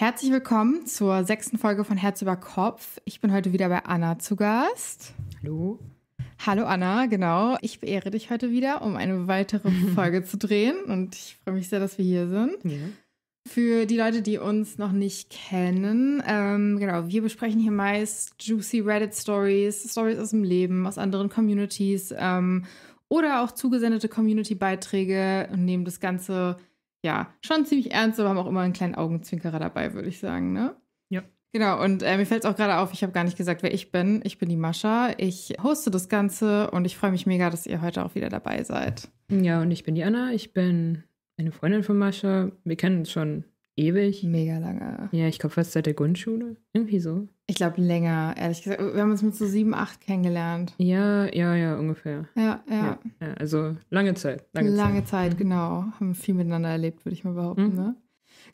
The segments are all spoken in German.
Herzlich willkommen zur sechsten Folge von Herz über Kopf. Ich bin heute wieder bei Anna zu Gast. Hallo. Hallo Anna, genau. Ich beehre dich heute wieder, um eine weitere Folge zu drehen und ich freue mich sehr, dass wir hier sind. Ja. Für die Leute, die uns noch nicht kennen, ähm, genau, wir besprechen hier meist juicy Reddit Stories, Stories aus dem Leben, aus anderen Communities ähm, oder auch zugesendete Community-Beiträge und nehmen das Ganze ja schon ziemlich ernst, aber haben auch immer einen kleinen Augenzwinkerer dabei, würde ich sagen, ne? Ja. Genau, und äh, mir fällt es auch gerade auf, ich habe gar nicht gesagt, wer ich bin. Ich bin die Mascha. Ich hoste das Ganze und ich freue mich mega, dass ihr heute auch wieder dabei seid. Ja, und ich bin die Anna. Ich bin eine Freundin von Mascha. Wir kennen uns schon ewig. Mega lange. Ja, ich glaube fast seit der Grundschule. Irgendwie so. Ich glaube länger, ehrlich gesagt. Wir haben uns mit so sieben, acht kennengelernt. Ja, ja, ja, ungefähr. Ja, ja. Ja, also lange Zeit. Lange, Lange, Zeit, Mhm. genau. Haben viel miteinander erlebt, würde ich mal behaupten. Mhm. Ne?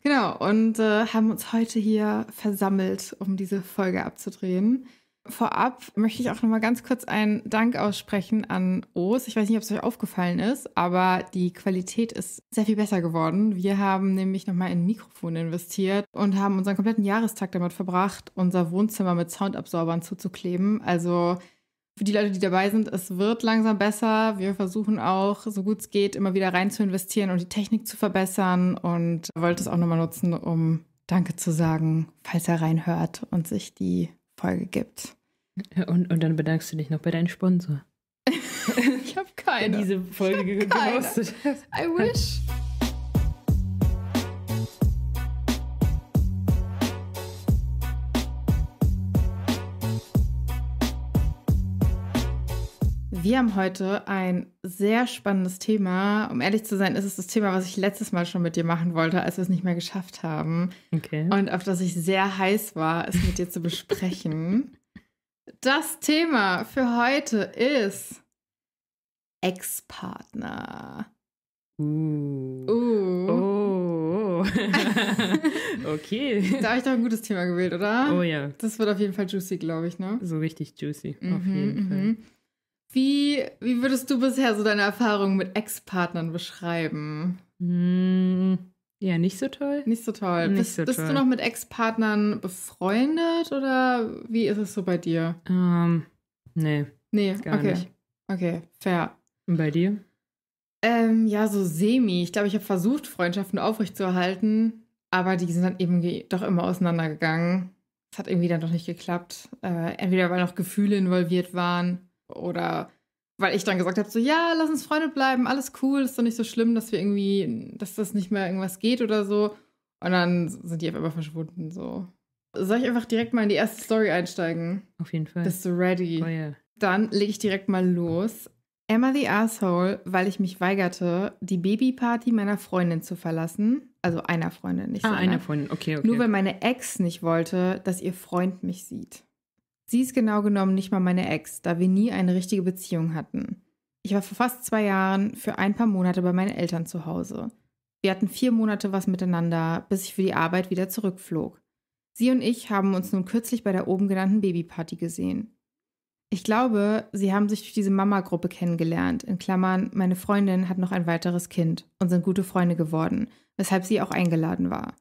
Genau, und äh, haben uns heute hier versammelt, um diese Folge abzudrehen. Vorab möchte ich auch noch mal ganz kurz einen Dank aussprechen an Os. Ich weiß nicht, ob es euch aufgefallen ist, aber die Qualität ist sehr viel besser geworden. Wir haben nämlich noch mal in ein Mikrofon investiert und haben unseren kompletten Jahrestag damit verbracht, unser Wohnzimmer mit Soundabsorbern zuzukleben. Also für die Leute, die dabei sind, es wird langsam besser. Wir versuchen auch, so gut es geht, immer wieder rein zu investieren und die Technik zu verbessern und wollte es auch nochmal nutzen, um Danke zu sagen, falls er reinhört und sich die Folge gibt. Und, und dann bedankst du dich noch bei deinem Sponsor. Ich habe keine. diese Folge ge- keine. gehostet hat. I wish. Wir haben heute ein sehr spannendes Thema. Um ehrlich zu sein, ist es das Thema, was ich letztes Mal schon mit dir machen wollte, als wir es nicht mehr geschafft haben. Okay. Und auf das ich sehr heiß war, es mit dir zu besprechen. Das Thema für heute ist Ex-Partner. Uh. Uh. Oh. okay. Da habe ich doch ein gutes Thema gewählt, oder? Oh ja. Das wird auf jeden Fall juicy, glaube ich, ne? So richtig juicy. Auf Mhm, jeden Fall. mhm. Wie, wie würdest du bisher so deine Erfahrungen mit Ex-Partnern beschreiben? Mm, ja, nicht so toll. Nicht so toll. Nicht bist so bist du toll. noch mit Ex-Partnern befreundet oder wie ist es so bei dir? Ähm, nee, Nee, gar okay. nicht. Okay, fair. Und bei dir? Ähm, ja, so semi. Ich glaube, ich habe versucht, Freundschaften aufrechtzuerhalten, aber die sind dann eben doch immer auseinandergegangen. Es hat irgendwie dann doch nicht geklappt. Äh, entweder weil noch Gefühle involviert waren oder weil ich dann gesagt habe, so, ja, lass uns Freunde bleiben, alles cool, ist doch nicht so schlimm, dass wir irgendwie, dass das nicht mehr irgendwas geht oder so. Und dann sind die auf einmal verschwunden, so. Soll ich einfach direkt mal in die erste Story einsteigen? Auf jeden Fall. Bist du ready? oh ja. Dann lege ich direkt mal los. Emma the Asshole, weil ich mich weigerte, die Babyparty meiner Freundin zu verlassen. Also einer Freundin, nicht Ah, seiner. einer von. Okay, okay. Nur weil meine Ex nicht wollte, dass ihr Freund mich sieht. Sie ist genau genommen nicht mal meine Ex, da wir nie eine richtige Beziehung hatten. Ich war vor fast zwei Jahren für ein paar Monate bei meinen Eltern zu Hause. Wir hatten vier Monate was miteinander, bis ich für die Arbeit wieder zurückflog. Sie und ich haben uns nun kürzlich bei der oben genannten Babyparty gesehen. Ich glaube, sie haben sich durch diese Mama-Gruppe kennengelernt. In Klammern, meine Freundin hat noch ein weiteres Kind und sind gute Freunde geworden, weshalb sie auch eingeladen war.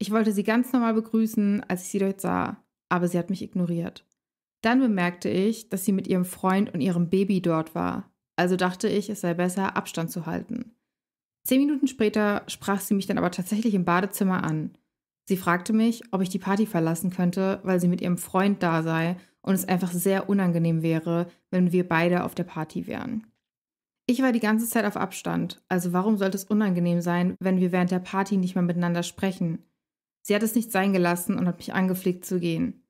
Ich wollte sie ganz normal begrüßen, als ich sie dort sah, aber sie hat mich ignoriert. Dann bemerkte ich, dass sie mit ihrem Freund und ihrem Baby dort war, also dachte ich, es sei besser, Abstand zu halten. Zehn Minuten später sprach sie mich dann aber tatsächlich im Badezimmer an. Sie fragte mich, ob ich die Party verlassen könnte, weil sie mit ihrem Freund da sei und es einfach sehr unangenehm wäre, wenn wir beide auf der Party wären. Ich war die ganze Zeit auf Abstand, also warum sollte es unangenehm sein, wenn wir während der Party nicht mehr miteinander sprechen? Sie hat es nicht sein gelassen und hat mich angepflegt zu gehen.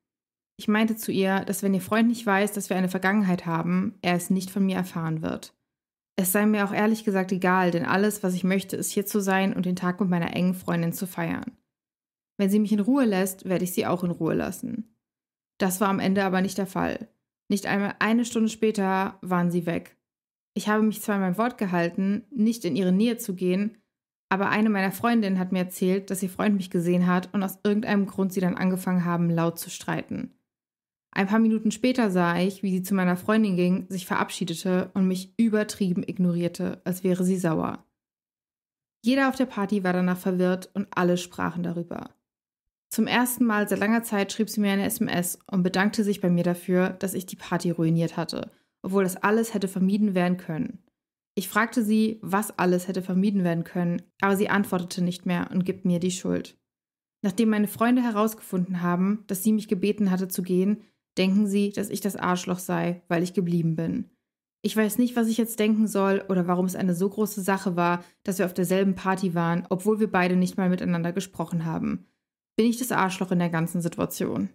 Ich meinte zu ihr, dass wenn ihr Freund nicht weiß, dass wir eine Vergangenheit haben, er es nicht von mir erfahren wird. Es sei mir auch ehrlich gesagt egal, denn alles, was ich möchte, ist hier zu sein und den Tag mit meiner engen Freundin zu feiern. Wenn sie mich in Ruhe lässt, werde ich sie auch in Ruhe lassen. Das war am Ende aber nicht der Fall. Nicht einmal eine Stunde später waren sie weg. Ich habe mich zwar mein Wort gehalten, nicht in ihre Nähe zu gehen, aber eine meiner Freundinnen hat mir erzählt, dass ihr Freund mich gesehen hat und aus irgendeinem Grund sie dann angefangen haben, laut zu streiten. Ein paar Minuten später sah ich, wie sie zu meiner Freundin ging, sich verabschiedete und mich übertrieben ignorierte, als wäre sie sauer. Jeder auf der Party war danach verwirrt und alle sprachen darüber. Zum ersten Mal seit langer Zeit schrieb sie mir eine SMS und bedankte sich bei mir dafür, dass ich die Party ruiniert hatte, obwohl das alles hätte vermieden werden können. Ich fragte sie, was alles hätte vermieden werden können, aber sie antwortete nicht mehr und gibt mir die Schuld. Nachdem meine Freunde herausgefunden haben, dass sie mich gebeten hatte zu gehen, denken sie, dass ich das Arschloch sei, weil ich geblieben bin. Ich weiß nicht, was ich jetzt denken soll oder warum es eine so große Sache war, dass wir auf derselben Party waren, obwohl wir beide nicht mal miteinander gesprochen haben. Bin ich das Arschloch in der ganzen Situation?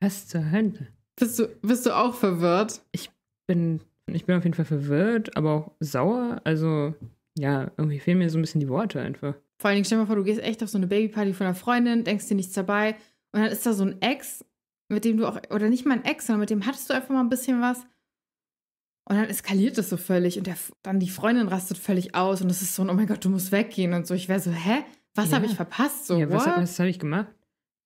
Was zur Hölle? Bist du, bist du auch verwirrt? Ich bin, ich bin auf jeden Fall verwirrt, aber auch sauer. Also, ja, irgendwie fehlen mir so ein bisschen die Worte einfach. Vor allen Dingen, stell dir mal vor, du gehst echt auf so eine Babyparty von einer Freundin, denkst dir nichts dabei und dann ist da so ein Ex, mit dem du auch, oder nicht mal ein Ex, sondern mit dem hattest du einfach mal ein bisschen was. Und dann eskaliert das so völlig und der, dann die Freundin rastet völlig aus und es ist so, oh mein Gott, du musst weggehen und so. Ich wäre so, hä? Was Ja. habe ich verpasst? So, ja, was, what? was habe ich gemacht?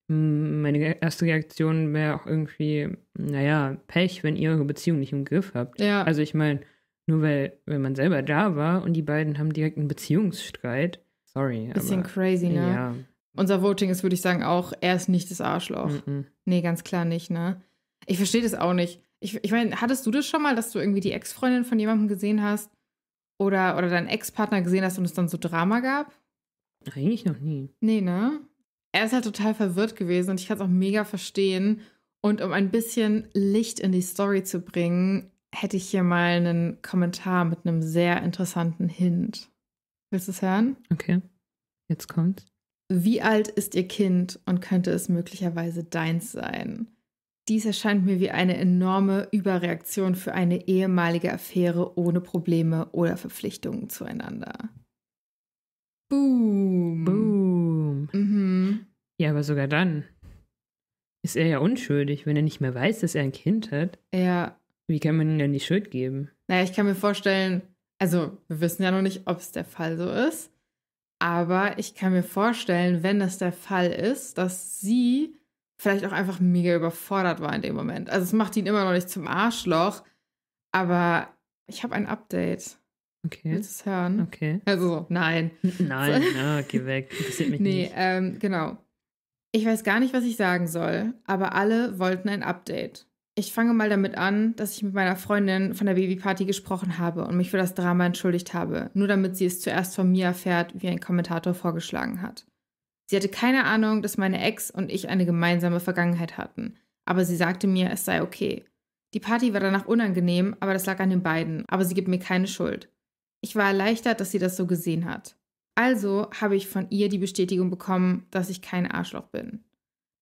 Meine erste Reaktion wäre auch irgendwie, naja, Pech, wenn ihr eure Beziehung nicht im Griff habt. Ja, Also ich meine, nur weil, wenn man selber da war und die beiden haben direkt einen Beziehungsstreit. Sorry. bisschen aber, crazy, ne? Ja. Unser Voting ist, würde ich sagen, auch, er ist nicht das Arschloch. mm, mm. Nee, ganz klar nicht, ne? Ich verstehe das auch nicht. Ich, ich meine, hattest du das schon mal, dass du irgendwie die Ex-Freundin von jemandem gesehen hast? Oder, oder deinen Ex-Partner gesehen hast und es dann so Drama gab? Eigentlich noch nie. Nee, ne? Er ist halt total verwirrt gewesen und ich kann es auch mega verstehen. Und um ein bisschen Licht in die Story zu bringen, hätte ich hier mal einen Kommentar mit einem sehr interessanten Hint. Willst du es hören? Okay. Jetzt kommt's. Wie alt ist Ihr Kind und könnte es möglicherweise deins sein? Dies erscheint mir wie eine enorme Überreaktion für eine ehemalige Affäre ohne Probleme oder Verpflichtungen zueinander. Boom. Boom. Mhm. Ja, aber sogar dann ist er ja unschuldig, wenn er nicht mehr weiß, dass er ein Kind hat. Ja, Wie kann man ihm denn die Schuld geben? naja, ich kann mir vorstellen, also wir wissen ja noch nicht, ob es der Fall so ist, aber ich kann mir vorstellen, wenn das der Fall ist, dass sie vielleicht auch einfach mega überfordert war in dem Moment. Also es macht ihn immer noch nicht zum Arschloch, aber ich habe ein Update. Okay. Willst du es hören? Okay. Also, nein. Nein, na, geh weg. Interessiert mich Nee, nicht. ähm, genau. Ich weiß gar nicht, was ich sagen soll, aber alle wollten ein Update. Ich fange mal damit an, dass ich mit meiner Freundin von der Babyparty gesprochen habe und mich für das Drama entschuldigt habe, nur damit sie es zuerst von mir erfährt, wie ein Kommentator vorgeschlagen hat. Sie hatte keine Ahnung, dass meine Ex und ich eine gemeinsame Vergangenheit hatten, aber sie sagte mir, es sei okay. Die Party war danach unangenehm, aber das lag an den beiden, aber sie gibt mir keine Schuld. Ich war erleichtert, dass sie das so gesehen hat. Also habe ich von ihr die Bestätigung bekommen, dass ich kein Arschloch bin.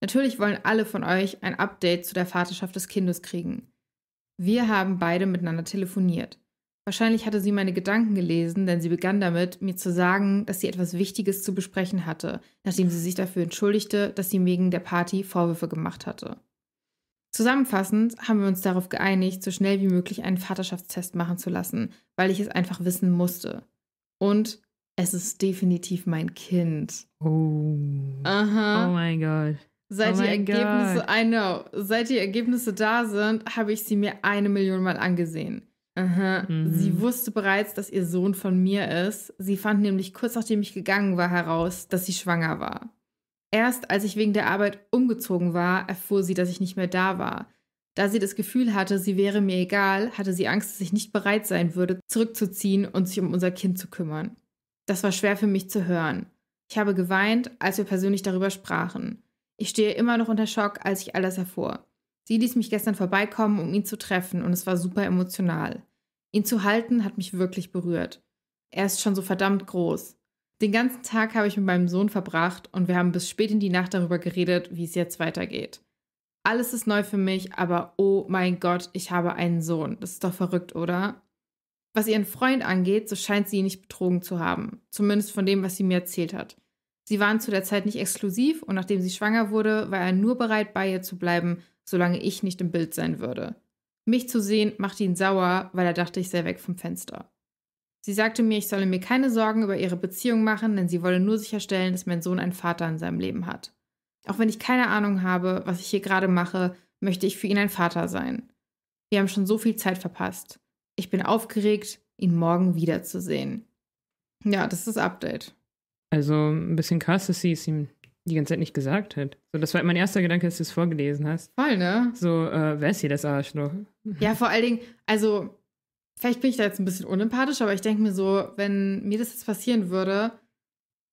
Natürlich wollen alle von euch ein Update zu der Vaterschaft des Kindes kriegen. Wir haben beide miteinander telefoniert. Wahrscheinlich hatte sie meine Gedanken gelesen, denn sie begann damit, mir zu sagen, dass sie etwas Wichtiges zu besprechen hatte, nachdem sie sich dafür entschuldigte, dass sie wegen der Party Vorwürfe gemacht hatte. Zusammenfassend haben wir uns darauf geeinigt, so schnell wie möglich einen Vaterschaftstest machen zu lassen, weil ich es einfach wissen musste. Und es ist definitiv mein Kind. Oh. Aha. Oh mein Gott. Seit Oh die Ergebnisse, Gott. I know, seit die Ergebnisse da sind, habe ich sie mir eine Million Mal angesehen. Aha. Mhm. Sie wusste bereits, dass ihr Sohn von mir ist. Sie fand nämlich kurz nachdem ich gegangen war heraus, dass sie schwanger war. Erst als ich wegen der Arbeit umgezogen war, erfuhr sie, dass ich nicht mehr da war. Da sie das Gefühl hatte, sie wäre mir egal, hatte sie Angst, dass ich nicht bereit sein würde, zurückzuziehen und sich um unser Kind zu kümmern. Das war schwer für mich zu hören. Ich habe geweint, als wir persönlich darüber sprachen. Ich stehe immer noch unter Schock, als ich all das erfuhr. Sie ließ mich gestern vorbeikommen, um ihn zu treffen, und es war super emotional. Ihn zu halten hat mich wirklich berührt. Er ist schon so verdammt groß. Den ganzen Tag habe ich mit meinem Sohn verbracht und wir haben bis spät in die Nacht darüber geredet, wie es jetzt weitergeht. Alles ist neu für mich, aber oh mein Gott, ich habe einen Sohn. Das ist doch verrückt, oder? Was ihren Freund angeht, so scheint sie ihn nicht betrogen zu haben. Zumindest von dem, was sie mir erzählt hat. Sie waren zu der Zeit nicht exklusiv und nachdem sie schwanger wurde, war er nur bereit, bei ihr zu bleiben, solange ich nicht im Bild sein würde. Mich zu sehen, machte ihn sauer, weil er dachte, ich sei weg vom Fenster. Sie sagte mir, ich solle mir keine Sorgen über ihre Beziehung machen, denn sie wolle nur sicherstellen, dass mein Sohn einen Vater in seinem Leben hat. Auch wenn ich keine Ahnung habe, was ich hier gerade mache, möchte ich für ihn ein Vater sein. Wir haben schon so viel Zeit verpasst. Ich bin aufgeregt, ihn morgen wiederzusehen. Ja, das ist das Update. Also ein bisschen krass, dass sie es ihm die ganze Zeit nicht gesagt hat. So, das war mein erster Gedanke, dass du es vorgelesen hast. Voll, ne? So, äh, wer ist hier das Arschloch? Ja, vor allen Dingen, also, vielleicht bin ich da jetzt ein bisschen unempathisch, aber ich denke mir so, wenn mir das jetzt passieren würde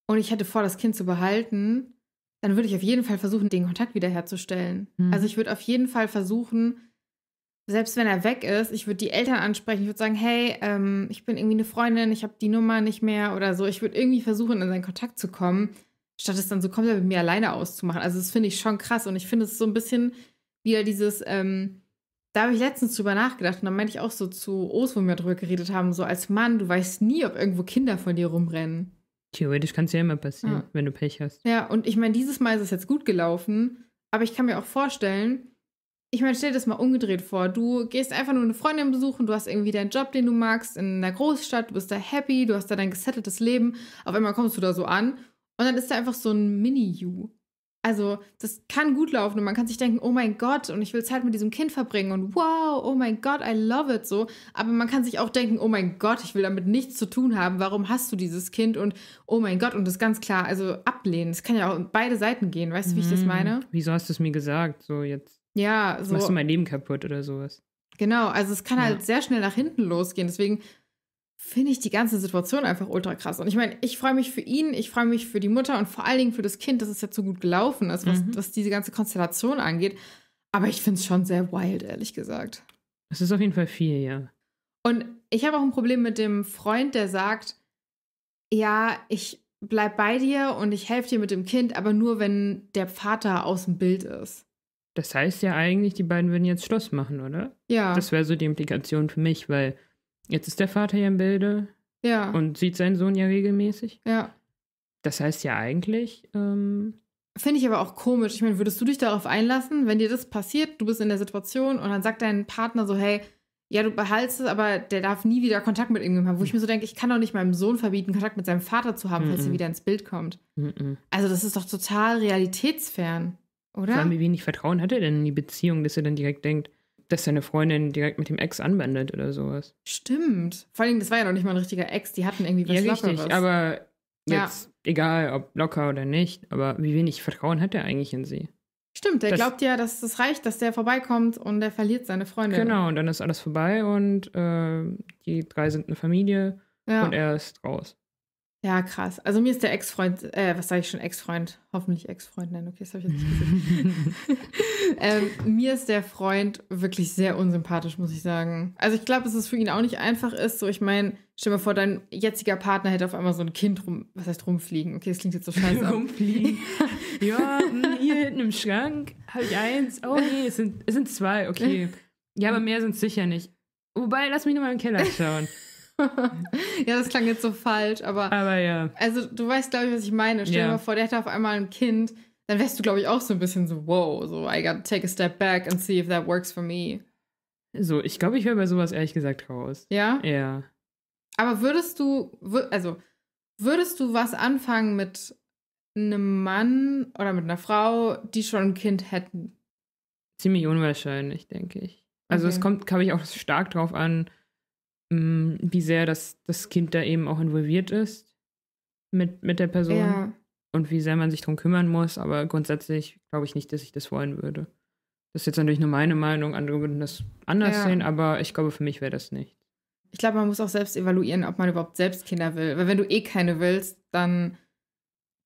und ich hätte vor, das Kind zu behalten, dann würde ich auf jeden Fall versuchen, den Kontakt wiederherzustellen. Mhm. Also ich würde auf jeden Fall versuchen, selbst wenn er weg ist, ich würde die Eltern ansprechen, ich würde sagen, hey, ähm, ich bin irgendwie eine Freundin, ich habe die Nummer nicht mehr oder so. Ich würde irgendwie versuchen, in seinen Kontakt zu kommen, statt es dann so komplett mit mir alleine auszumachen. Also das finde ich schon krass und ich finde es so ein bisschen wieder dieses, ähm, da habe ich letztens drüber nachgedacht und dann meinte ich auch so zu Os, wo wir drüber geredet haben, so als Mann, du weißt nie, ob irgendwo Kinder von dir rumrennen. Theoretisch kann es ja immer passieren, Ja. wenn du Pech hast. Ja, und ich meine, dieses Mal ist es jetzt gut gelaufen, aber ich kann mir auch vorstellen, ich meine, stell dir das mal umgedreht vor. Du gehst einfach nur eine Freundin besuchen, du hast irgendwie deinen Job, den du magst, in einer Großstadt, du bist da happy, du hast da dein gesetteltes Leben. Auf einmal kommst du da so an und dann ist da einfach so ein Mini-You. Also, das kann gut laufen und man kann sich denken, oh mein Gott, und ich will Zeit mit diesem Kind verbringen und wow, oh mein Gott, I love it so. Aber man kann sich auch denken, oh mein Gott, ich will damit nichts zu tun haben. Warum hast du dieses Kind? Und oh mein Gott, und das ganz klar, also ablehnen. Das kann ja auch in beide Seiten gehen. Weißt du, wie ich das Mhm. meine? Wieso hast du es mir gesagt? So, jetzt Ja, machst du so. mein Leben kaputt oder sowas. Genau, also es kann Ja. halt sehr schnell nach hinten losgehen. Deswegen finde ich die ganze Situation einfach ultra krass. Und ich meine, ich freue mich für ihn, ich freue mich für die Mutter und vor allen Dingen für das Kind, dass es jetzt so gut gelaufen ist, was, Mhm. was diese ganze Konstellation angeht. Aber ich finde es schon sehr wild, ehrlich gesagt. Es ist auf jeden Fall viel, ja. Und ich habe auch ein Problem mit dem Freund, der sagt, ja, ich bleib bei dir und ich helfe dir mit dem Kind, aber nur, wenn der Vater aus dem Bild ist. Das heißt ja eigentlich, die beiden würden jetzt Schluss machen, oder? Ja, Das wäre so die Implikation für mich, weil jetzt ist der Vater ja im Bilde ja, und sieht seinen Sohn ja regelmäßig. ja. Das heißt ja eigentlich, ähm, Finde ich aber auch komisch. Ich meine, würdest du dich darauf einlassen, wenn dir das passiert, du bist in der Situation und dann sagt dein Partner so, hey, ja, du behaltst es, aber der darf nie wieder Kontakt mit irgendjemandem haben. Wo ich mir so denke, ich kann doch nicht meinem Sohn verbieten, Kontakt mit seinem Vater zu haben, falls er wieder ins Bild kommt. mhm. Also das ist doch total realitätsfern, vor oder? allem, wie wenig Vertrauen hat er denn in die Beziehung, dass er dann direkt denkt, dass seine Freundin direkt mit dem Ex anbandelt oder sowas. Stimmt. Vor allem, das war ja noch nicht mal ein richtiger Ex, die hatten irgendwie was ja, richtig, Lockeres. aber Ja. jetzt, egal ob locker oder nicht, aber wie wenig Vertrauen hat er eigentlich in sie? Stimmt, der das- glaubt ja, dass das reicht, dass der vorbeikommt und der verliert seine Freundin. Genau, und dann ist alles vorbei und äh, die drei sind eine Familie Ja. und er ist raus. Ja, krass. Also mir ist der Ex-Freund, äh, was sage ich schon, Ex-Freund, hoffentlich Ex-Freund, nein, okay, das habe ich jetzt nicht gesehen. ähm, mir ist der Freund wirklich sehr unsympathisch, muss ich sagen. Also ich glaube, dass es für ihn auch nicht einfach ist. So, ich meine, stell dir mal vor, dein jetziger Partner hätte auf einmal so ein Kind rum, was heißt rumfliegen? Okay, das klingt jetzt so scheiße. Rumfliegen. ja, mh, hier hinten im Schrank habe ich eins. Oh nee, es sind, es sind zwei, okay. Ja, aber mehr sind es sicher nicht. Wobei, lass mich nochmal im Keller schauen. ja, das klang jetzt so falsch, aber Aber ja. also du weißt, glaube ich, was ich meine. Stell dir Ja. mal vor, der hätte auf einmal ein Kind, dann wärst du, glaube ich, auch so ein bisschen so, wow, so I gotta take a step back and see if that works for me. So, ich glaube, ich wäre bei sowas ehrlich gesagt raus. Ja? Ja. Aber würdest du, also würdest du was anfangen mit einem Mann oder mit einer Frau, die schon ein Kind hätten? Ziemlich unwahrscheinlich, denke ich. Also es Okay. kommt, glaube ich, auch stark drauf an, wie sehr das, das Kind da eben auch involviert ist mit, mit der Person Ja. und wie sehr man sich drum kümmern muss. Aber grundsätzlich glaube ich nicht, dass ich das wollen würde. Das ist jetzt natürlich nur meine Meinung, andere würden das anders Ja. sehen, aber ich glaube, für mich wäre das nicht. Ich glaube, man muss auch selbst evaluieren, ob man überhaupt selbst Kinder will. Weil wenn du eh keine willst, dann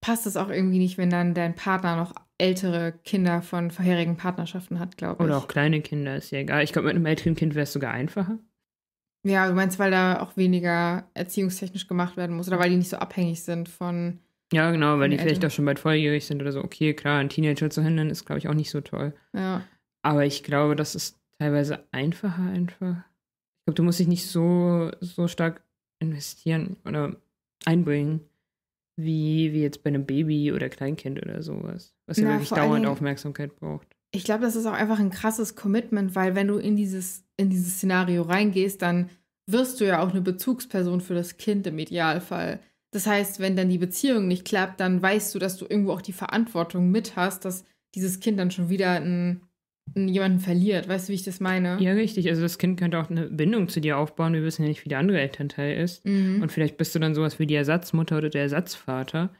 passt es auch irgendwie nicht, wenn dann dein Partner noch ältere Kinder von vorherigen Partnerschaften hat, glaube ich. Oder auch kleine Kinder, ist ja egal. Ich glaube, mit einem älteren Kind wäre es sogar einfacher. Ja, du meinst, weil da auch weniger erziehungstechnisch gemacht werden muss oder weil die nicht so abhängig sind von. Ja, genau, weil die den vielleicht Eltern. auch schon bald volljährig sind oder so. Okay, klar, einen Teenager zu hindern ist, glaube ich, auch nicht so toll. Ja. Aber ich glaube, das ist teilweise einfacher einfach. Ich glaube, du musst dich nicht so, so stark investieren oder einbringen, wie, wie jetzt bei einem Baby oder Kleinkind oder sowas. Was ja Na, wirklich dauernd Aufmerksamkeit braucht. Ich glaube, das ist auch einfach ein krasses Commitment, weil wenn du in dieses, in dieses Szenario reingehst, dann wirst du ja auch eine Bezugsperson für das Kind im Idealfall. Das heißt, wenn dann die Beziehung nicht klappt, dann weißt du, dass du irgendwo auch die Verantwortung mit hast, dass dieses Kind dann schon wieder einen, einen jemanden verliert. Weißt du, wie ich das meine? Ja, richtig. Also das Kind könnte auch eine Bindung zu dir aufbauen. Wir wissen ja nicht, wie der andere Elternteil ist. Mhm. Und vielleicht bist du dann sowas wie die Ersatzmutter oder der Ersatzvater.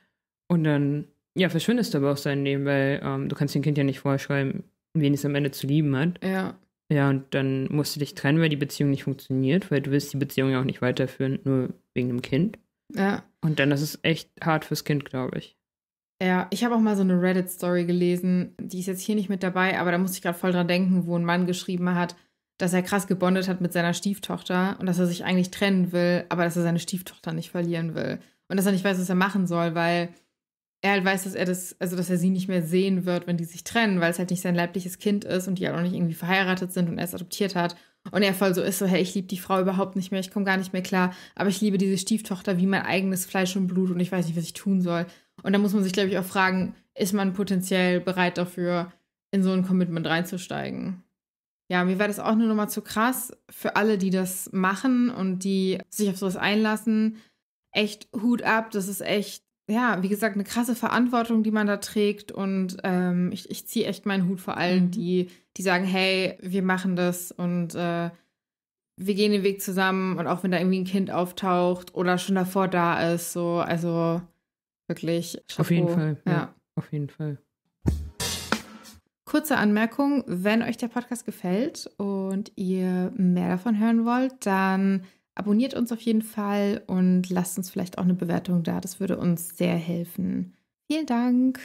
Und dann, Ja, verschwindest aber aus seinem Leben, weil ähm, du kannst dem Kind ja nicht vorschreiben, wen es am Ende zu lieben hat. Ja. Ja, und dann musst du dich trennen, weil die Beziehung nicht funktioniert, weil du willst die Beziehung ja auch nicht weiterführen, nur wegen dem Kind. Ja. Und dann ist es echt hart fürs Kind, glaube ich. Ja, ich habe auch mal so eine Reddit-Story gelesen, die ist jetzt hier nicht mit dabei, aber da musste ich gerade voll dran denken, wo ein Mann geschrieben hat, dass er krass gebondet hat mit seiner Stieftochter und dass er sich eigentlich trennen will, aber dass er seine Stieftochter nicht verlieren will. Und dass er nicht weiß, was er machen soll, weil er halt weiß, dass er das, also dass er sie nicht mehr sehen wird, wenn die sich trennen, weil es halt nicht sein leibliches Kind ist und die halt auch nicht irgendwie verheiratet sind und er es adoptiert hat. Und er voll so ist, so, hey, ich liebe die Frau überhaupt nicht mehr, ich komme gar nicht mehr klar, aber ich liebe diese Stieftochter wie mein eigenes Fleisch und Blut und ich weiß nicht, was ich tun soll. Und da muss man sich, glaube ich, auch fragen, ist man potenziell bereit dafür, in so ein Commitment reinzusteigen? Ja, mir wäre das auch nur noch mal zu krass für alle, die das machen und die sich auf sowas einlassen. Echt Hut ab, das ist echt ja, wie gesagt, eine krasse Verantwortung, die man da trägt. Und ähm, ich, ich ziehe echt meinen Hut vor allen, mhm. die, die sagen, hey, wir machen das und äh, wir gehen den Weg zusammen. Und auch wenn da irgendwie ein Kind auftaucht oder schon davor da ist, so, also wirklich. Chapeau. Auf jeden Fall. Ja. ja, auf jeden Fall. Kurze Anmerkung, wenn euch der Podcast gefällt und ihr mehr davon hören wollt, dann Abonniert uns auf jeden Fall und lasst uns vielleicht auch eine Bewertung da. Das würde uns sehr helfen. Vielen Dank.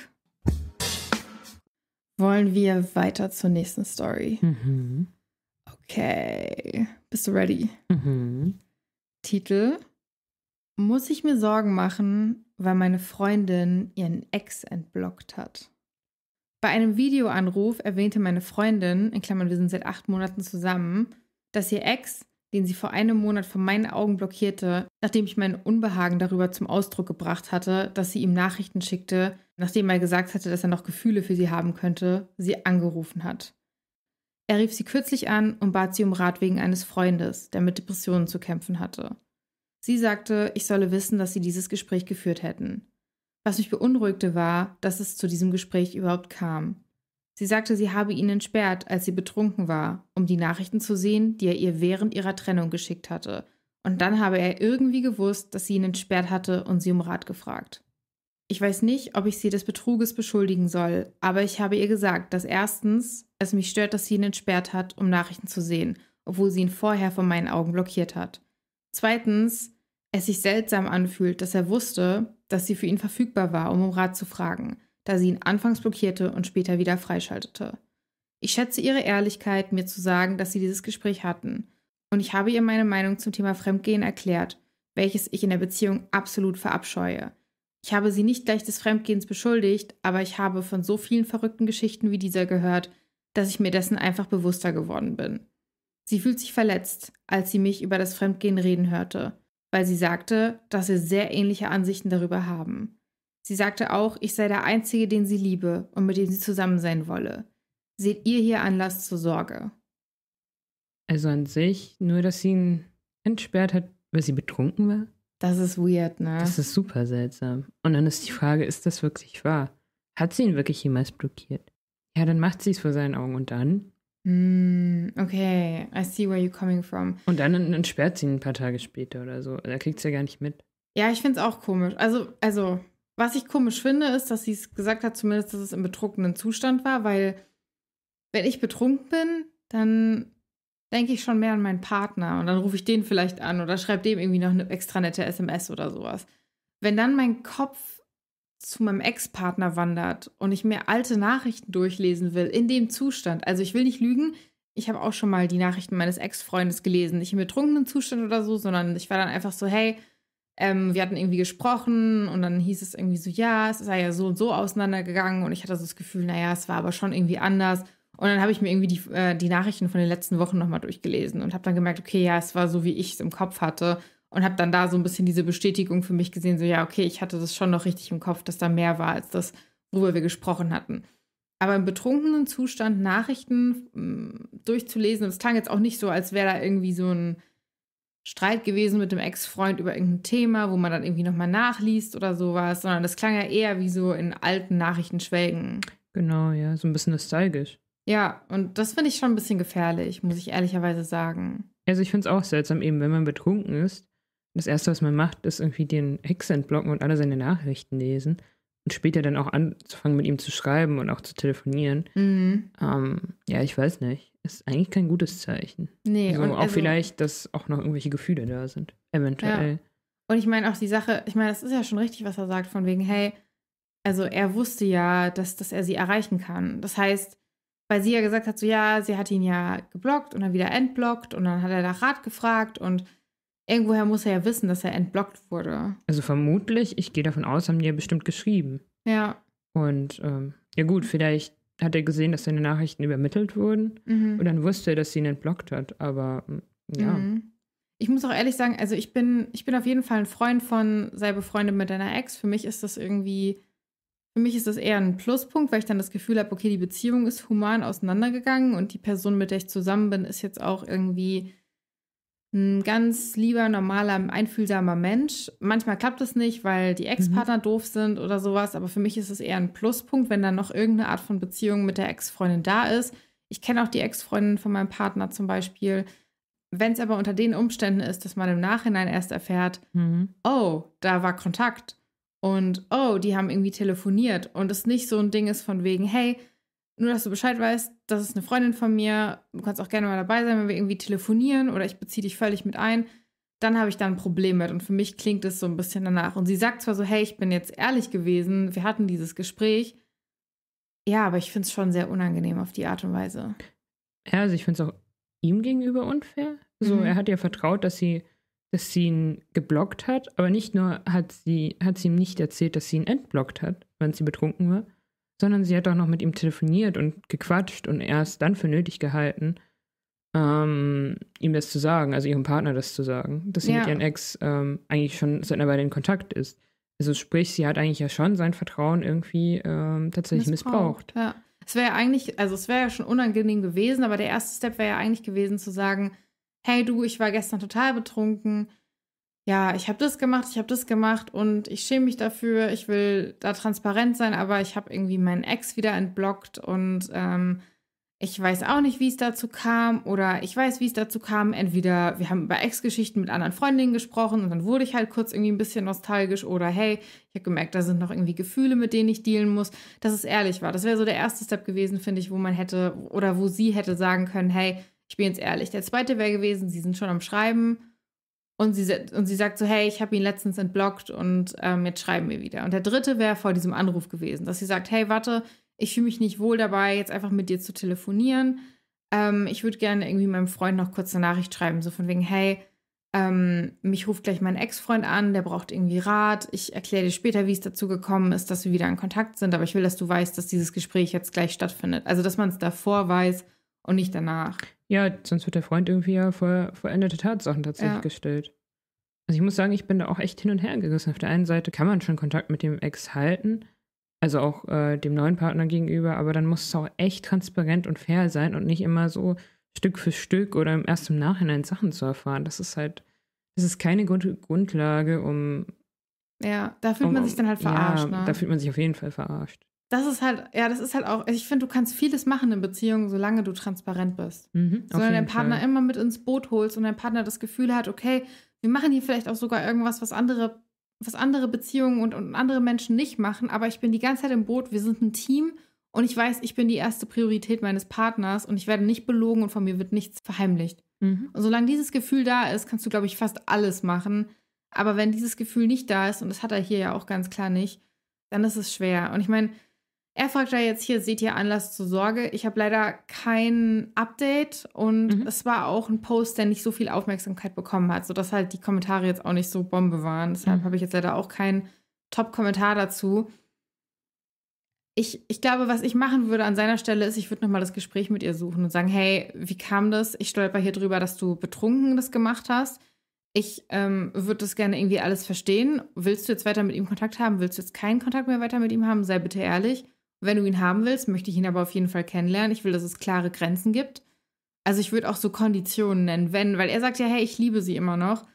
Wollen wir weiter zur nächsten Story? Mhm. Okay. Bist du ready? Mhm. Titel: Muss ich mir Sorgen machen, weil meine Freundin ihren Ex entblockt hat? Bei einem Videoanruf erwähnte meine Freundin, in Klammern, wir sind seit acht Monaten zusammen, dass ihr Ex den sie vor einem Monat vor meinen Augen blockierte, nachdem ich mein Unbehagen darüber zum Ausdruck gebracht hatte, dass sie ihm Nachrichten schickte, nachdem er gesagt hatte, dass er noch Gefühle für sie haben könnte, sie angerufen hat. Er rief sie kürzlich an und bat sie um Rat wegen eines Freundes, der mit Depressionen zu kämpfen hatte. Sie sagte, ich solle wissen, dass sie dieses Gespräch geführt hätten. Was mich beunruhigte war, dass es zu diesem Gespräch überhaupt kam. Sie sagte, sie habe ihn entsperrt, als sie betrunken war, um die Nachrichten zu sehen, die er ihr während ihrer Trennung geschickt hatte. Und dann habe er irgendwie gewusst, dass sie ihn entsperrt hatte und sie um Rat gefragt. Ich weiß nicht, ob ich sie des Betruges beschuldigen soll, aber ich habe ihr gesagt, dass erstens es mich stört, dass sie ihn entsperrt hat, um Nachrichten zu sehen, obwohl sie ihn vorher von meinen Augen blockiert hat. Zweitens, es sich seltsam anfühlt, dass er wusste, dass sie für ihn verfügbar war, um um Rat zu fragen da sie ihn anfangs blockierte und später wieder freischaltete. Ich schätze ihre Ehrlichkeit, mir zu sagen, dass sie dieses Gespräch hatten. Und ich habe ihr meine Meinung zum Thema Fremdgehen erklärt, welches ich in der Beziehung absolut verabscheue. Ich habe sie nicht gleich des Fremdgehens beschuldigt, aber ich habe von so vielen verrückten Geschichten wie dieser gehört, dass ich mir dessen einfach bewusster geworden bin. Sie fühlt sich verletzt, als sie mich über das Fremdgehen reden hörte, weil sie sagte, dass wir sehr ähnliche Ansichten darüber haben. Sie sagte auch, ich sei der Einzige, den sie liebe und mit dem sie zusammen sein wolle. Seht ihr hier Anlass zur Sorge? Also an sich, nur dass sie ihn entsperrt hat, weil sie betrunken war? Das ist weird, ne? Das ist super seltsam. Und dann ist die Frage, ist das wirklich wahr? Hat sie ihn wirklich jemals blockiert? Ja, dann macht sie es vor seinen Augen und dann? Mm, okay, I see where you're coming from. Und dann entsperrt sie ihn ein paar Tage später oder so. Da kriegt sie ja gar nicht mit. Ja, ich finde es auch komisch. Also, also, was ich komisch finde, ist, dass sie es gesagt hat, zumindest, dass es im betrunkenen Zustand war, weil wenn ich betrunken bin, dann denke ich schon mehr an meinen Partner und dann rufe ich den vielleicht an oder schreibe dem irgendwie noch eine extra nette SMS oder sowas. Wenn dann mein Kopf zu meinem Ex-Partner wandert und ich mir alte Nachrichten durchlesen will in dem Zustand, also ich will nicht lügen, ich habe auch schon mal die Nachrichten meines Ex-Freundes gelesen, nicht im betrunkenen Zustand oder so, sondern ich war dann einfach so, hey, ähm, wir hatten irgendwie gesprochen und dann hieß es irgendwie so, ja, es sei ja so und so auseinandergegangen und ich hatte so das Gefühl, naja, es war aber schon irgendwie anders. Und dann habe ich mir irgendwie die, äh, die Nachrichten von den letzten Wochen nochmal durchgelesen und habe dann gemerkt, okay, ja, es war so, wie ich es im Kopf hatte. Und habe dann da so ein bisschen diese Bestätigung für mich gesehen, so, ja, okay, ich hatte das schon noch richtig im Kopf, dass da mehr war als das, worüber wir gesprochen hatten. Aber im betrunkenen Zustand Nachrichten mh, mm, durchzulesen, es klang jetzt auch nicht so, als wäre da irgendwie so ein Streit gewesen mit dem Ex-Freund über irgendein Thema, wo man dann irgendwie nochmal nachliest oder sowas, sondern das klang ja eher wie so in alten Nachrichtenschwelgen. Genau, ja, so ein bisschen nostalgisch. Ja, und das finde ich schon ein bisschen gefährlich, muss ich ehrlicherweise sagen. Also ich finde es auch seltsam, eben wenn man betrunken ist, das Erste, was man macht, ist irgendwie den Ex entblocken und alle seine Nachrichten lesen. Später dann auch anzufangen, mit ihm zu schreiben und auch zu telefonieren. Mhm. Ähm, ja, ich weiß nicht. Ist eigentlich kein gutes Zeichen. Nee, so, und auch also- vielleicht, dass auch noch irgendwelche Gefühle da sind. Eventuell. Und ich meine auch die Sache, ich meine, das ist ja schon richtig, was er sagt, von wegen, hey, also er wusste ja, dass, dass er sie erreichen kann. Das heißt, weil sie ja gesagt hat, so ja, sie hat ihn ja geblockt und dann wieder entblockt und dann hat er nach Rat gefragt und irgendwoher muss er ja wissen, dass er entblockt wurde. Also vermutlich, ich gehe davon aus, haben die ja bestimmt geschrieben. Ja. Und ähm, ja gut, vielleicht hat er gesehen, dass seine Nachrichten übermittelt wurden Mhm. und dann wusste er, dass sie ihn entblockt hat. Aber mm, ja, Mhm. Ich muss auch ehrlich sagen, also ich bin, ich bin auf jeden Fall ein Freund von sei befreundet mit deiner Ex. Für mich ist das irgendwie, für mich ist das eher ein Pluspunkt, weil ich dann das Gefühl habe, okay, die Beziehung ist human auseinandergegangen und die Person, mit der ich zusammen bin, ist jetzt auch irgendwie ein ganz lieber, normaler, einfühlsamer Mensch. Manchmal klappt es nicht, weil die Ex-Partner doof sind oder sowas, aber für mich ist es eher ein Pluspunkt, wenn dann noch irgendeine Art von Beziehung mit der Ex-Freundin da ist. Ich kenne auch die Ex-Freundin von meinem Partner zum Beispiel. Wenn es aber unter den Umständen ist, dass man im Nachhinein erst erfährt, mhm. oh, da war Kontakt und oh, die haben irgendwie telefoniert und es nicht so ein Ding ist von wegen, hey, nur dass du Bescheid weißt, das ist eine Freundin von mir, du kannst auch gerne mal dabei sein, wenn wir irgendwie telefonieren oder ich beziehe dich völlig mit ein, dann habe ich da ein Problem mit und für mich klingt es so ein bisschen danach. Und sie sagt zwar so, hey, ich bin jetzt ehrlich gewesen, wir hatten dieses Gespräch, ja, aber ich finde es schon sehr unangenehm auf die Art und Weise. ja also ich finde es auch ihm gegenüber unfair. So, Mhm. er hat ihr vertraut, dass sie, dass sie ihn geblockt hat, aber nicht nur hat sie, hat sie ihm nicht erzählt, dass sie ihn entblockt hat, wenn sie betrunken war, sondern sie hat auch noch mit ihm telefoniert und gequatscht und erst dann für nötig gehalten, ähm, ihm das zu sagen, also ihrem Partner das zu sagen, dass sie Ja. mit ihren Ex ähm, eigentlich schon seit einer Weile in Kontakt ist. Also sprich, sie hat eigentlich ja schon sein Vertrauen irgendwie ähm, tatsächlich missbraucht. Ja. Es wäre ja eigentlich, also es wäre ja schon unangenehm gewesen, aber der erste Step wäre ja eigentlich gewesen zu sagen, hey du, ich war gestern total betrunken. Ja, ich habe das gemacht, ich habe das gemacht und ich schäme mich dafür. Ich will da transparent sein, aber ich habe irgendwie meinen Ex wieder entblockt und ähm, ich weiß auch nicht, wie es dazu kam oder ich weiß, wie es dazu kam. Entweder wir haben über Ex-Geschichten mit anderen Freundinnen gesprochen und dann wurde ich halt kurz irgendwie ein bisschen nostalgisch oder hey, ich habe gemerkt, da sind noch irgendwie Gefühle, mit denen ich dealen muss, dass es ehrlich war. Das wäre so der erste Step gewesen, finde ich, wo man hätte oder wo sie hätte sagen können, hey, ich bin jetzt ehrlich. Der zweite wäre gewesen, sie sind schon am Schreiben und sie, und sie sagt so, hey, ich habe ihn letztens entblockt und ähm, jetzt schreiben wir wieder. Und der dritte wäre vor diesem Anruf gewesen, dass sie sagt, hey, warte, ich fühle mich nicht wohl dabei, jetzt einfach mit dir zu telefonieren. Ähm, ich würde gerne irgendwie meinem Freund noch kurz eine Nachricht schreiben, so von wegen, hey, ähm, mich ruft gleich mein Ex-Freund an, der braucht irgendwie Rat. Ich erkläre dir später, wie es dazu gekommen ist, dass wir wieder in Kontakt sind, aber ich will, dass du weißt, dass dieses Gespräch jetzt gleich stattfindet. Also, dass man es davor weiß und nicht danach. Ja, sonst wird der Freund irgendwie ja vor veränderte Tatsachen tatsächlich Ja. gestellt. Also ich muss sagen, ich bin da auch echt hin und her gerissen. Auf der einen Seite kann man schon Kontakt mit dem Ex halten, also auch äh, dem neuen Partner gegenüber, aber dann muss es auch echt transparent und fair sein und nicht immer so Stück für Stück oder erst im Nachhinein Sachen zu erfahren. Das ist halt, das ist keine Grund Grundlage, um. Ja, da fühlt man um- sich dann halt verarscht. Ja, ne? da fühlt man sich auf jeden Fall verarscht. Das ist halt, ja, das ist halt auch, ich finde, du kannst vieles machen in Beziehungen, solange du transparent bist. Mhm, Solange dein Partner Fall. immer mit ins Boot holst und dein Partner das Gefühl hat, okay, wir machen hier vielleicht auch sogar irgendwas, was andere, was andere Beziehungen und, und andere Menschen nicht machen, aber ich bin die ganze Zeit im Boot, wir sind ein Team und ich weiß, ich bin die erste Priorität meines Partners und ich werde nicht belogen und von mir wird nichts verheimlicht. Mhm. Und solange dieses Gefühl da ist, kannst du, glaube ich, fast alles machen. Aber wenn dieses Gefühl nicht da ist, und das hat er hier ja auch ganz klar nicht, dann ist es schwer. Und ich meine, er fragt ja jetzt hier, seht ihr Anlass zur Sorge? Ich habe leider kein Update und Mhm. es war auch ein Post, der nicht so viel Aufmerksamkeit bekommen hat, sodass halt die Kommentare jetzt auch nicht so Bombe waren. Deshalb Mhm. habe ich jetzt leider auch keinen Top-Kommentar dazu. Ich, ich glaube, was ich machen würde an seiner Stelle ist, ich würde nochmal das Gespräch mit ihr suchen und sagen, hey, wie kam das? Ich stolper hier drüber, dass du betrunken das gemacht hast. Ich ähm, würde das gerne irgendwie alles verstehen. Willst du jetzt weiter mit ihm Kontakt haben? Willst du jetzt keinen Kontakt mehr weiter mit ihm haben? Sei bitte ehrlich. Wenn du ihn haben willst, möchte ich ihn aber auf jeden Fall kennenlernen. Ich will, dass es klare Grenzen gibt. Also ich würde auch so Konditionen nennen, wenn, weil er sagt ja, hey, ich liebe sie immer noch.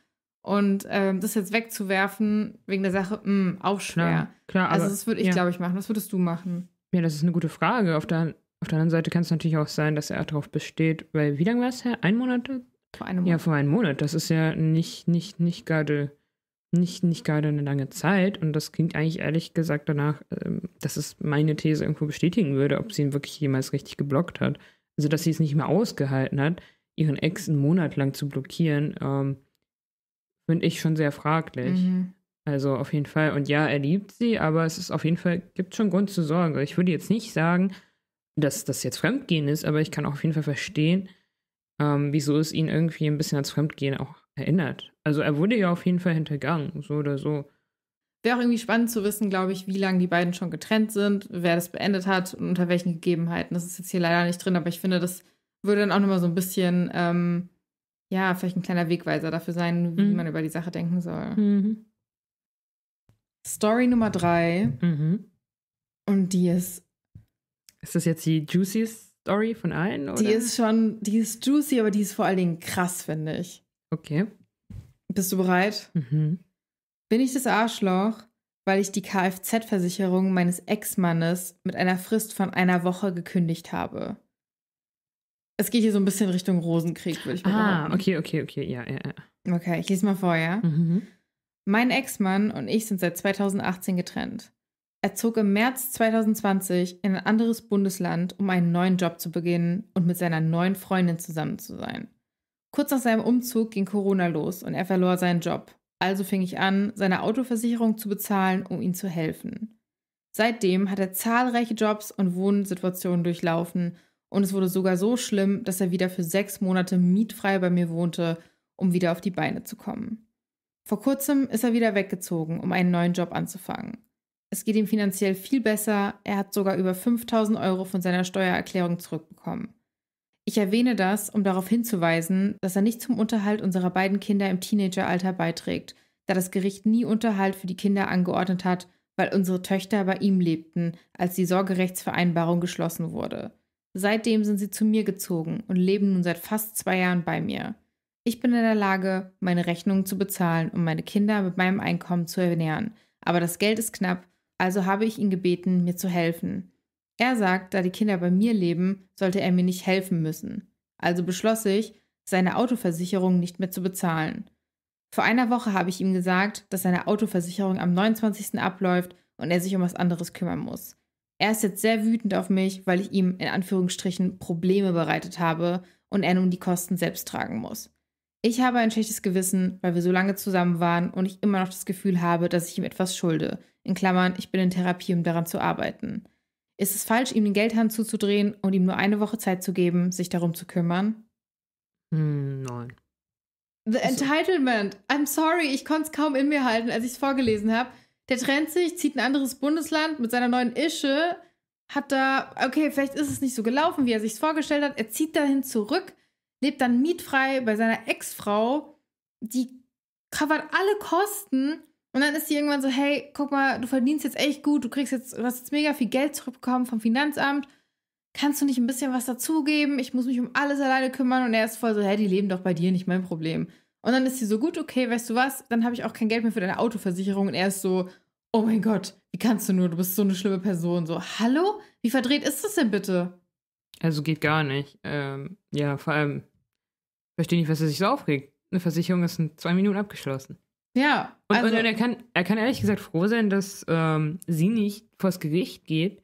Und ähm, das jetzt wegzuwerfen wegen der Sache, mh, auch schwer. Klar, klar, also das würde ich, ja. glaube ich, machen. Was würdest du machen? Ja, das ist eine gute Frage. Auf der, auf der anderen Seite kann es natürlich auch sein, dass er darauf besteht, weil wie lange war es her? Ein Monat? Vor einem Ja, Monat. vor einem Monat. Das ist ja nicht, nicht, nicht gerade nicht, nicht gerade eine lange Zeit. Und das klingt eigentlich ehrlich gesagt danach, ähm, dass es meine These irgendwo bestätigen würde, ob sie ihn wirklich jemals richtig geblockt hat. Also, dass sie es nicht mehr ausgehalten hat, ihren Ex einen Monat lang zu blockieren, ähm, finde ich schon sehr fraglich. Mhm. Also auf jeden Fall. Und ja, er liebt sie, aber es ist auf jeden Fall, gibt schon Grund zur Sorge. Ich würde jetzt nicht sagen, dass das jetzt Fremdgehen ist, aber ich kann auch auf jeden Fall verstehen, ähm, wieso es ihn irgendwie ein bisschen ans Fremdgehen auch erinnert. Also er wurde ja auf jeden Fall hintergangen, so oder so. Wäre auch irgendwie spannend zu wissen, glaube ich, wie lange die beiden schon getrennt sind, wer das beendet hat und unter welchen Gegebenheiten. Das ist jetzt hier leider nicht drin, aber ich finde, das würde dann auch nochmal so ein bisschen, ähm, ja, vielleicht ein kleiner Wegweiser dafür sein, wie Mhm. man über die Sache denken soll. Mhm. Story Nummer drei. Mhm. Und die ist, Ist das jetzt die juicy Story von allen? Oder? die ist schon, die ist juicy, aber die ist vor allen Dingen krass, finde ich. Okay. Bist du bereit? Mhm. Bin ich das Arschloch, weil ich die Kfz-Versicherung meines Ex-Mannes mit einer Frist von einer Woche gekündigt habe? Es geht hier so ein bisschen Richtung Rosenkrieg, würde ich mal Ah, behaupten. okay, okay, okay, ja, ja, ja. Okay, ich lese mal vor, ja? Mhm. Mein Ex-Mann und ich sind seit 2018 getrennt. Er zog im März 2020 in ein anderes Bundesland, um einen neuen Job zu beginnen und mit seiner neuen Freundin zusammen zu sein. Kurz nach seinem Umzug ging Corona los und er verlor seinen Job. Also fing ich an, seine Autoversicherung zu bezahlen, um ihm zu helfen. Seitdem hat er zahlreiche Jobs und Wohnsituationen durchlaufen und es wurde sogar so schlimm, dass er wieder für sechs Monate mietfrei bei mir wohnte, um wieder auf die Beine zu kommen. Vor kurzem ist er wieder weggezogen, um einen neuen Job anzufangen. Es geht ihm finanziell viel besser, er hat sogar über 5000 Euro von seiner Steuererklärung zurückbekommen. Ich erwähne das, um darauf hinzuweisen, dass er nicht zum Unterhalt unserer beiden Kinder im Teenageralter beiträgt, da das Gericht nie Unterhalt für die Kinder angeordnet hat, weil unsere Töchter bei ihm lebten, als die Sorgerechtsvereinbarung geschlossen wurde. Seitdem sind sie zu mir gezogen und leben nun seit fast zwei Jahren bei mir. Ich bin in der Lage, meine Rechnungen zu bezahlen und meine Kinder mit meinem Einkommen zu ernähren, aber das Geld ist knapp, also habe ich ihn gebeten, mir zu helfen. Er sagt, da die Kinder bei mir leben, sollte er mir nicht helfen müssen. Also beschloss ich, seine Autoversicherung nicht mehr zu bezahlen. Vor einer Woche habe ich ihm gesagt, dass seine Autoversicherung am 29. abläuft und er sich um was anderes kümmern muss. Er ist jetzt sehr wütend auf mich, weil ich ihm in Anführungsstrichen Probleme bereitet habe und er nun die Kosten selbst tragen muss. Ich habe ein schlechtes Gewissen, weil wir so lange zusammen waren und ich immer noch das Gefühl habe, dass ich ihm etwas schulde. In Klammern, ich bin in Therapie, um daran zu arbeiten. Ist es falsch, ihm den Geldhahn zuzudrehen und ihm nur eine Woche Zeit zu geben, sich darum zu kümmern? Hm, nein. The Also- Entitlement. I'm sorry, ich konnte es kaum in mir halten, als ich es vorgelesen habe. Der trennt sich, zieht in ein anderes Bundesland mit seiner neuen Ische, hat da, okay, vielleicht ist es nicht so gelaufen, wie er sich vorgestellt hat. Er zieht dahin zurück, lebt dann mietfrei bei seiner Ex-Frau, die covert alle Kosten. Und dann ist sie irgendwann so, hey, guck mal, du verdienst jetzt echt gut, du kriegst jetzt, du hast jetzt mega viel Geld zurückbekommen vom Finanzamt. Kannst du nicht ein bisschen was dazugeben? Ich muss mich um alles alleine kümmern. Und er ist voll so, hey, die leben doch bei dir, nicht mein Problem. Und dann ist sie so, gut, okay, weißt du was? Dann habe ich auch kein Geld mehr für deine Autoversicherung. Und er ist so, oh mein Gott, wie kannst du nur? Du bist so eine schlimme Person. So, hallo? Wie verdreht ist das denn bitte? Also geht gar nicht. Ähm, ja, vor allem, verstehe nicht, was er sich so aufregt. Eine Versicherung ist in zwei Minuten abgeschlossen. Ja, Und, also, und er, kann, er kann ehrlich gesagt froh sein, dass ähm, sie nicht vors Gericht geht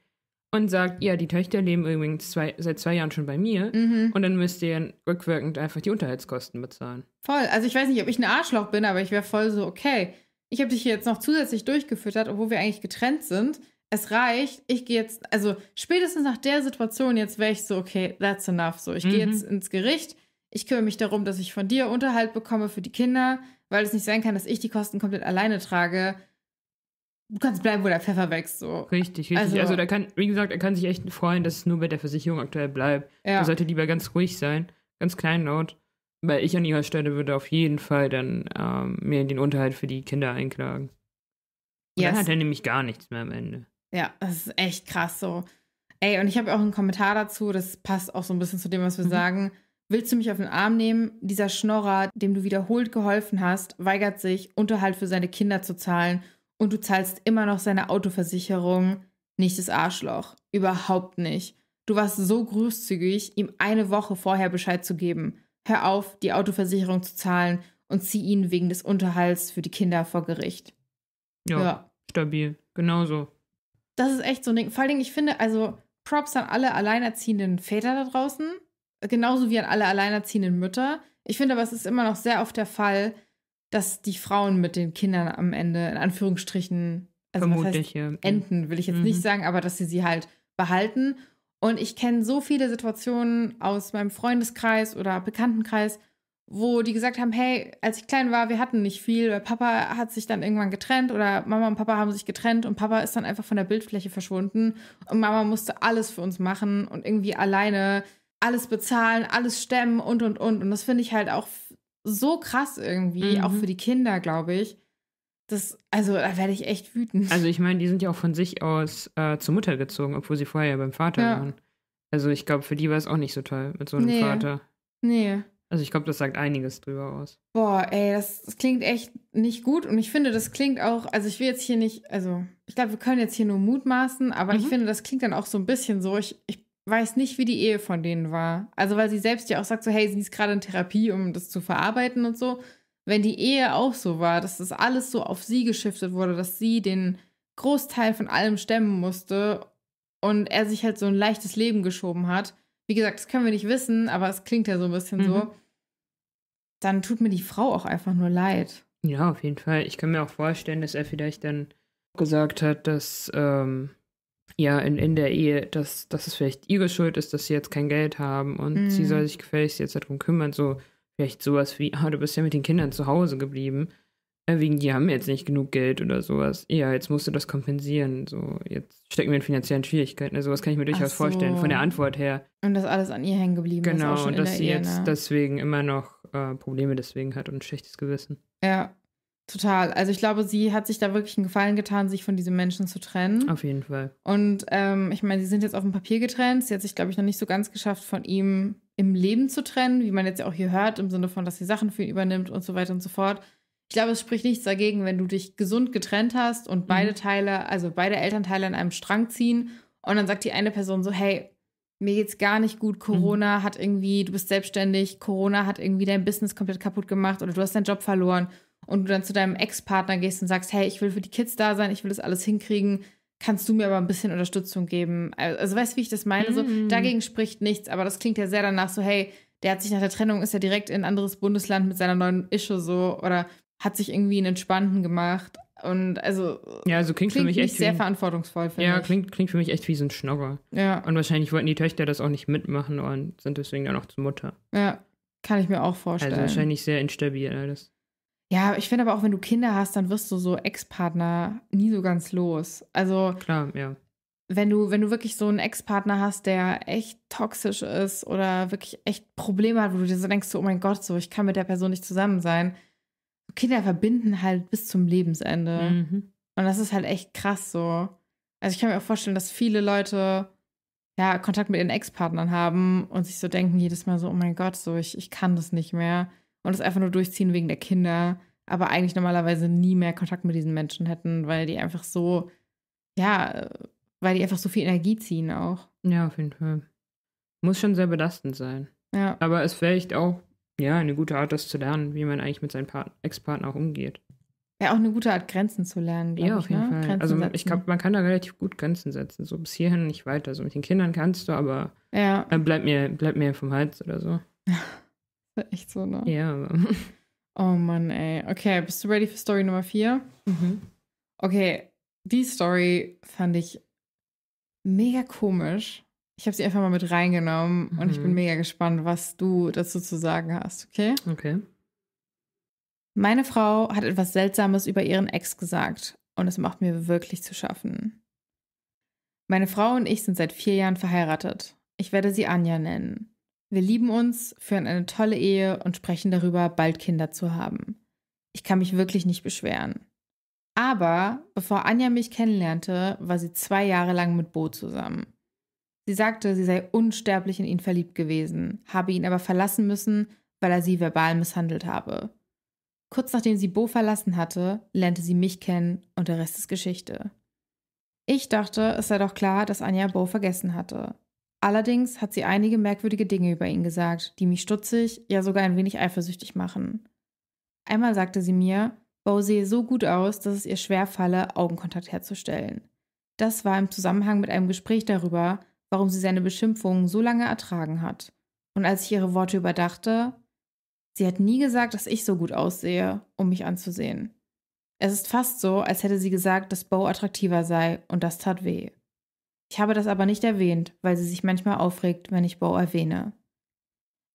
und sagt, ja, die Töchter leben übrigens zwei, seit zwei Jahren schon bei mir mhm, und dann müsst ihr rückwirkend einfach die Unterhaltskosten bezahlen. voll. Also ich weiß nicht, ob ich ein Arschloch bin, aber ich wäre voll so, okay, ich habe dich hier jetzt noch zusätzlich durchgefüttert, obwohl wir eigentlich getrennt sind. Es reicht. Ich gehe jetzt, also spätestens nach der Situation jetzt wäre ich so, okay, that's enough. So, ich gehe Mhm. jetzt ins Gericht. Ich kümmere mich darum, dass ich von dir Unterhalt bekomme für die Kinder, weil es nicht sein kann, dass ich die Kosten komplett alleine trage. Du kannst bleiben, wo der Pfeffer wächst. So. Richtig, richtig. Also- Also, da kann, wie gesagt, er kann sich echt freuen, dass es nur bei der Versicherung aktuell bleibt. Ja. Er sollte lieber ganz ruhig sein, ganz kleinlaut. Weil ich an ihrer Stelle würde auf jeden Fall dann ähm, mir den Unterhalt für die Kinder einklagen. Und Yes. Dann hat er nämlich gar nichts mehr am Ende. Ja, das ist echt krass so. Ey, und ich habe auch einen Kommentar dazu, das passt auch so ein bisschen zu dem, was wir Mhm. sagen. Willst du mich auf den Arm nehmen? Dieser Schnorrer, dem du wiederholt geholfen hast, weigert sich, Unterhalt für seine Kinder zu zahlen und du zahlst immer noch seine Autoversicherung. Nicht das Arschloch. Überhaupt nicht. Du warst so großzügig, ihm eine Woche vorher Bescheid zu geben. Hör auf, die Autoversicherung zu zahlen und ziehe ihn wegen des Unterhalts für die Kinder vor Gericht. Ja, ja. stabil. Genauso. Das ist echt so ein Ding. Vor allen Dingen, ich finde, also Props an alle alleinerziehenden Väter da draußen, genauso wie an alle alleinerziehenden Mütter. Ich finde aber, es ist immer noch sehr oft der Fall, dass die Frauen mit den Kindern am Ende in Anführungsstrichen also Vermutlich, ja. enden, will ich jetzt mhm. nicht sagen, aber dass sie sie halt behalten. Und ich kenne so viele Situationen aus meinem Freundeskreis oder Bekanntenkreis, wo die gesagt haben, hey, als ich klein war, wir hatten nicht viel, weil Papa hat sich dann irgendwann getrennt oder Mama und Papa haben sich getrennt und Papa ist dann einfach von der Bildfläche verschwunden und Mama musste alles für uns machen und irgendwie alleine alles bezahlen, alles stemmen und und und und das finde ich halt auch so krass irgendwie, mhm. auch für die Kinder, glaube ich. Das, also da werde ich echt wütend. Also ich meine, die sind ja auch von sich aus äh, zur Mutter gezogen, obwohl sie vorher ja beim Vater ja. waren. Also ich glaube, für die war es auch nicht so toll mit so einem nee. Vater. Nee. Also ich glaube, das sagt einiges drüber aus. Boah, ey, das, das, klingt echt nicht gut. Und ich finde, das klingt auch, also ich will jetzt hier nicht, also ich glaube, wir können jetzt hier nur mutmaßen, aber mhm. ich finde, das klingt dann auch so ein bisschen so, ich, ich weiß nicht, wie die Ehe von denen war. Also weil sie selbst ja auch sagt so, hey, sie ist gerade in Therapie, um das zu verarbeiten und so. Wenn die Ehe auch so war, dass das alles so auf sie geschiftet wurde, dass sie den Großteil von allem stemmen musste und er sich halt so ein leichtes Leben geschoben hat, wie gesagt, das können wir nicht wissen, aber es klingt ja so ein bisschen mhm. so, dann tut mir die Frau auch einfach nur leid. Ja, auf jeden Fall. Ich kann mir auch vorstellen, dass er vielleicht dann gesagt hat, dass ähm, ja in, in der Ehe, dass, dass es vielleicht ihre Schuld ist, dass sie jetzt kein Geld haben und mhm. sie soll sich gefälligst jetzt darum kümmern. So vielleicht sowas wie, ah, du bist ja mit den Kindern zu Hause geblieben. Äh, wegen die haben jetzt nicht genug Geld oder sowas. Ja, jetzt musst du das kompensieren. So, jetzt stecken wir in finanziellen Schwierigkeiten. Also, was kann ich mir durchaus so. vorstellen, von der Antwort her. Und dass alles an ihr hängen geblieben genau, ist. Genau, dass sie Ehe, jetzt ne? deswegen immer noch äh, Probleme deswegen hat und ein schlechtes Gewissen. Ja, total. Also, ich glaube, sie hat sich da wirklich einen Gefallen getan, sich von diesen Menschen zu trennen. Auf jeden Fall. Und ähm, ich meine, sie sind jetzt auf dem Papier getrennt. Sie hat sich, glaube ich, noch nicht so ganz geschafft, von ihm im Leben zu trennen, wie man jetzt ja auch hier hört, im Sinne von, dass sie Sachen für ihn übernimmt und so weiter und so fort. Ich glaube, es spricht nichts dagegen, wenn du dich gesund getrennt hast und mhm. beide Teile, also beide Elternteile an einem Strang ziehen und dann sagt die eine Person so, hey, mir geht's gar nicht gut, Corona mhm. hat irgendwie, du bist selbstständig, Corona hat irgendwie dein Business komplett kaputt gemacht oder du hast deinen Job verloren und du dann zu deinem Ex-Partner gehst und sagst, hey, ich will für die Kids da sein, ich will das alles hinkriegen, kannst du mir aber ein bisschen Unterstützung geben? Also weißt du, wie ich das meine? Mhm. So, dagegen spricht nichts, aber das klingt ja sehr danach so, hey, der hat sich nach der Trennung, ist ja direkt in ein anderes Bundesland mit seiner neuen Ische so oder hat sich irgendwie einen entspannten gemacht. Und also, ja, also klingt, klingt für mich echt sehr wie, verantwortungsvoll. Ja, klingt, klingt für mich echt wie so ein Schnogger. Ja. Und wahrscheinlich wollten die Töchter das auch nicht mitmachen und sind deswegen dann auch zur Mutter. Ja, kann ich mir auch vorstellen. Also wahrscheinlich sehr instabil alles. Ja, ich finde aber auch, wenn du Kinder hast, dann wirst du so Ex-Partner nie so ganz los. Also klar, ja. Wenn du, wenn du wirklich so einen Ex-Partner hast, der echt toxisch ist oder wirklich echt Probleme hat, wo du dir so denkst, so, oh mein Gott, so, ich kann mit der Person nicht zusammen sein. Kinder verbinden halt bis zum Lebensende. Mhm. Und das ist halt echt krass so. Also ich kann mir auch vorstellen, dass viele Leute ja Kontakt mit ihren Ex-Partnern haben und sich so denken jedes Mal so, oh mein Gott, so ich, ich kann das nicht mehr und es einfach nur durchziehen wegen der Kinder, aber eigentlich normalerweise nie mehr Kontakt mit diesen Menschen hätten, weil die einfach so, ja, weil die einfach so viel Energie ziehen auch. Ja, auf jeden Fall. Muss schon sehr belastend sein. Ja. Aber es vielleicht auch, ja, eine gute Art, das zu lernen, wie man eigentlich mit seinem Ex-Partner auch umgeht. Ja, auch eine gute Art, Grenzen zu lernen. Ja, auf ich, jeden ne? Fall. Grenzen also setzen. ich glaube, man kann da relativ gut Grenzen setzen. So bis hierhin nicht weiter. So mit den Kindern kannst du, aber ja. bleib, mir, bleib mir vom Hals oder so. Echt so, ne? Ja. Oh Mann, ey. Okay, bist du ready für Story Nummer 4? Mhm. Okay, die Story fand ich mega komisch. Ich habe sie einfach mal mit reingenommen mhm. und ich bin mhm. mega gespannt, was du dazu zu sagen hast, okay? Okay. Meine Frau hat etwas Seltsames über ihren Ex gesagt und es macht mir wirklich zu schaffen. Meine Frau und ich sind seit vier Jahren verheiratet. Ich werde sie Anja nennen. Wir lieben uns, führen eine tolle Ehe und sprechen darüber, bald Kinder zu haben. Ich kann mich wirklich nicht beschweren. Aber bevor Anja mich kennenlernte, war sie zwei Jahre lang mit Bo zusammen. Sie sagte, sie sei unsterblich in ihn verliebt gewesen, habe ihn aber verlassen müssen, weil er sie verbal misshandelt habe. Kurz nachdem sie Bo verlassen hatte, lernte sie mich kennen und der Rest ist Geschichte. Ich dachte, es sei doch klar, dass Anja Bo vergessen hatte. Allerdings hat sie einige merkwürdige Dinge über ihn gesagt, die mich stutzig, ja sogar ein wenig eifersüchtig machen. Einmal sagte sie mir, Bo sehe so gut aus, dass es ihr schwerfalle, Augenkontakt herzustellen. Das war im Zusammenhang mit einem Gespräch darüber, warum sie seine Beschimpfungen so lange ertragen hat. Und als ich ihre Worte überdachte, sie hat nie gesagt, dass ich so gut aussehe, um mich anzusehen. Es ist fast so, als hätte sie gesagt, dass Bo attraktiver sei, und das tat weh. Ich habe das aber nicht erwähnt, weil sie sich manchmal aufregt, wenn ich Bo erwähne.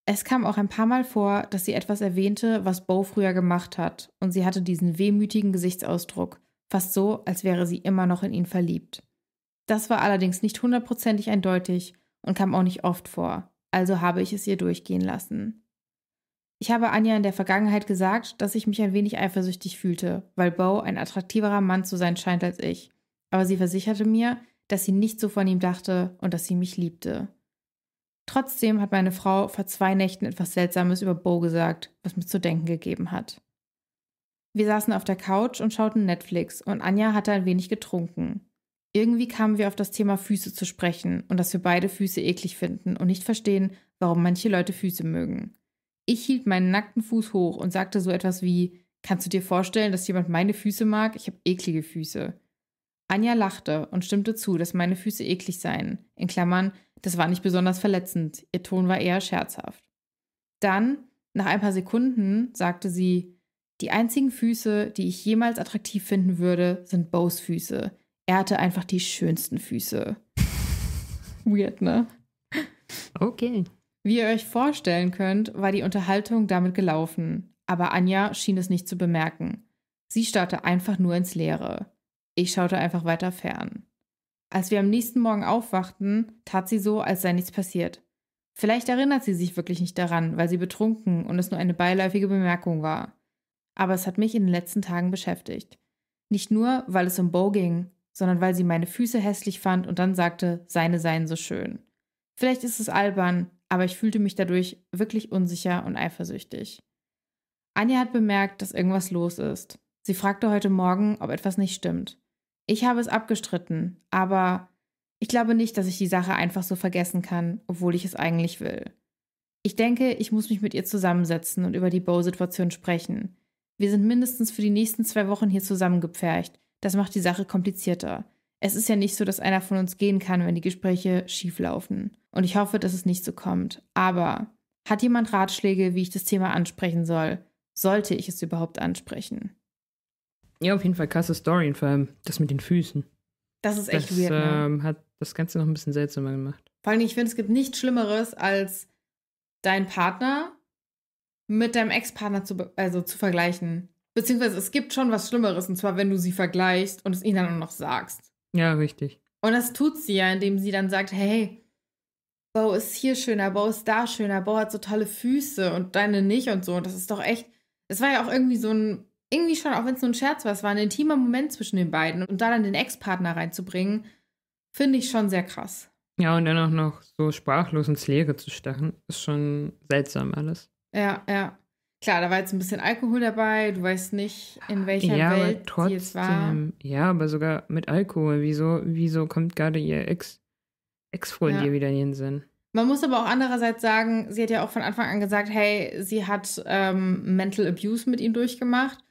Es kam auch ein paar Mal vor, dass sie etwas erwähnte, was Bo früher gemacht hat, und sie hatte diesen wehmütigen Gesichtsausdruck, fast so, als wäre sie immer noch in ihn verliebt. Das war allerdings nicht hundertprozentig eindeutig und kam auch nicht oft vor, also habe ich es ihr durchgehen lassen. Ich habe Anja in der Vergangenheit gesagt, dass ich mich ein wenig eifersüchtig fühlte, weil Bo ein attraktiverer Mann zu sein scheint als ich, aber sie versicherte mir, dass sie nicht so von ihm dachte und dass sie mich liebte. Trotzdem hat meine Frau vor zwei Nächten etwas Seltsames über Bo gesagt, was mir zu denken gegeben hat. Wir saßen auf der Couch und schauten Netflix und Anja hatte ein wenig getrunken. Irgendwie kamen wir auf das Thema Füße zu sprechen und dass wir beide Füße eklig finden und nicht verstehen, warum manche Leute Füße mögen. Ich hielt meinen nackten Fuß hoch und sagte so etwas wie: Kannst du dir vorstellen, dass jemand meine Füße mag? Ich habe eklige Füße. Anja lachte und stimmte zu, dass meine Füße eklig seien. In Klammern, das war nicht besonders verletzend. Ihr Ton war eher scherzhaft. Dann, nach ein paar Sekunden, sagte sie, die einzigen Füße, die ich jemals attraktiv finden würde, sind Bows Füße. Er hatte einfach die schönsten Füße. Weird, ne? Okay. Wie ihr euch vorstellen könnt, war die Unterhaltung damit gelaufen, aber Anja schien es nicht zu bemerken. Sie starrte einfach nur ins Leere. Ich schaute einfach weiter fern. Als wir am nächsten Morgen aufwachten, tat sie so, als sei nichts passiert. Vielleicht erinnert sie sich wirklich nicht daran, weil sie betrunken und es nur eine beiläufige Bemerkung war. Aber es hat mich in den letzten Tagen beschäftigt. Nicht nur, weil es um Bo ging, sondern weil sie meine Füße hässlich fand und dann sagte, seine seien so schön. Vielleicht ist es albern, aber ich fühlte mich dadurch wirklich unsicher und eifersüchtig. Anja hat bemerkt, dass irgendwas los ist. Sie fragte heute Morgen, ob etwas nicht stimmt. Ich habe es abgestritten, aber ich glaube nicht, dass ich die Sache einfach so vergessen kann, obwohl ich es eigentlich will. Ich denke, ich muss mich mit ihr zusammensetzen und über die Bow-Situation sprechen. Wir sind mindestens für die nächsten zwei Wochen hier zusammengepfercht. Das macht die Sache komplizierter. Es ist ja nicht so, dass einer von uns gehen kann, wenn die Gespräche schief laufen. Und ich hoffe, dass es nicht so kommt. Aber hat jemand Ratschläge, wie ich das Thema ansprechen soll? Sollte ich es überhaupt ansprechen? Ja, auf jeden Fall krasse Story, vor allem das mit den Füßen. Das ist echt das, weird. Ne? Ähm, hat das Ganze noch ein bisschen seltsamer gemacht. Vor allem, ich finde, es gibt nichts Schlimmeres, als deinen Partner mit deinem Ex-Partner zu, also zu vergleichen. Beziehungsweise es gibt schon was Schlimmeres, und zwar, wenn du sie vergleichst und es ihnen dann noch sagst. Ja, richtig. Und das tut sie ja, indem sie dann sagt, hey, Bo ist hier schöner, Bo ist da schöner, Bo hat so tolle Füße und deine nicht und so. Und das ist doch echt, es war ja auch irgendwie so ein irgendwie schon, auch wenn es nur ein Scherz war, es war ein intimer Moment zwischen den beiden. Und da dann den Ex-Partner reinzubringen, finde ich schon sehr krass. Ja, und dann auch noch so sprachlos ins Leere zu stachen, ist schon seltsam alles. Ja, ja. Klar, da war jetzt ein bisschen Alkohol dabei, du weißt nicht, in welcher ja, Welt aber trotzdem, sie es war. Ja, aber sogar mit Alkohol. Wieso, wieso kommt gerade ihr Ex, Ex-Freund Ja. ihr wieder in den Sinn? Man muss aber auch andererseits sagen, sie hat ja auch von Anfang an gesagt, hey, sie hat ähm, Mental Abuse mit ihm durchgemacht.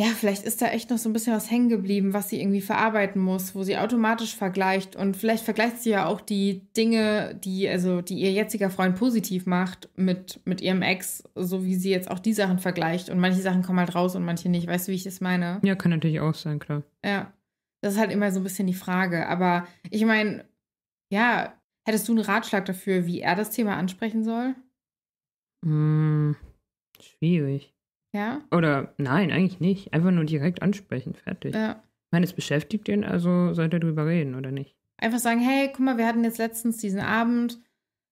Ja, vielleicht ist da echt noch so ein bisschen was hängen geblieben, was sie irgendwie verarbeiten muss, wo sie automatisch vergleicht. Und vielleicht vergleicht sie ja auch die Dinge, die, also die ihr jetziger Freund positiv macht, mit, mit ihrem Ex, so wie sie jetzt auch die Sachen vergleicht. Und manche Sachen kommen halt raus und manche nicht. Weißt du, wie ich das meine? Ja, kann natürlich auch sein, klar. Ja. Das ist halt immer so ein bisschen die Frage. Aber ich meine, ja, hättest du einen Ratschlag dafür, wie er das Thema ansprechen soll? Hm, schwierig. Ja? Oder nein, eigentlich nicht. Einfach nur direkt ansprechen, fertig. Ja. Ich meine, es beschäftigt ihn, also sollte er drüber reden, oder nicht? Einfach sagen, hey, guck mal, wir hatten jetzt letztens diesen Abend.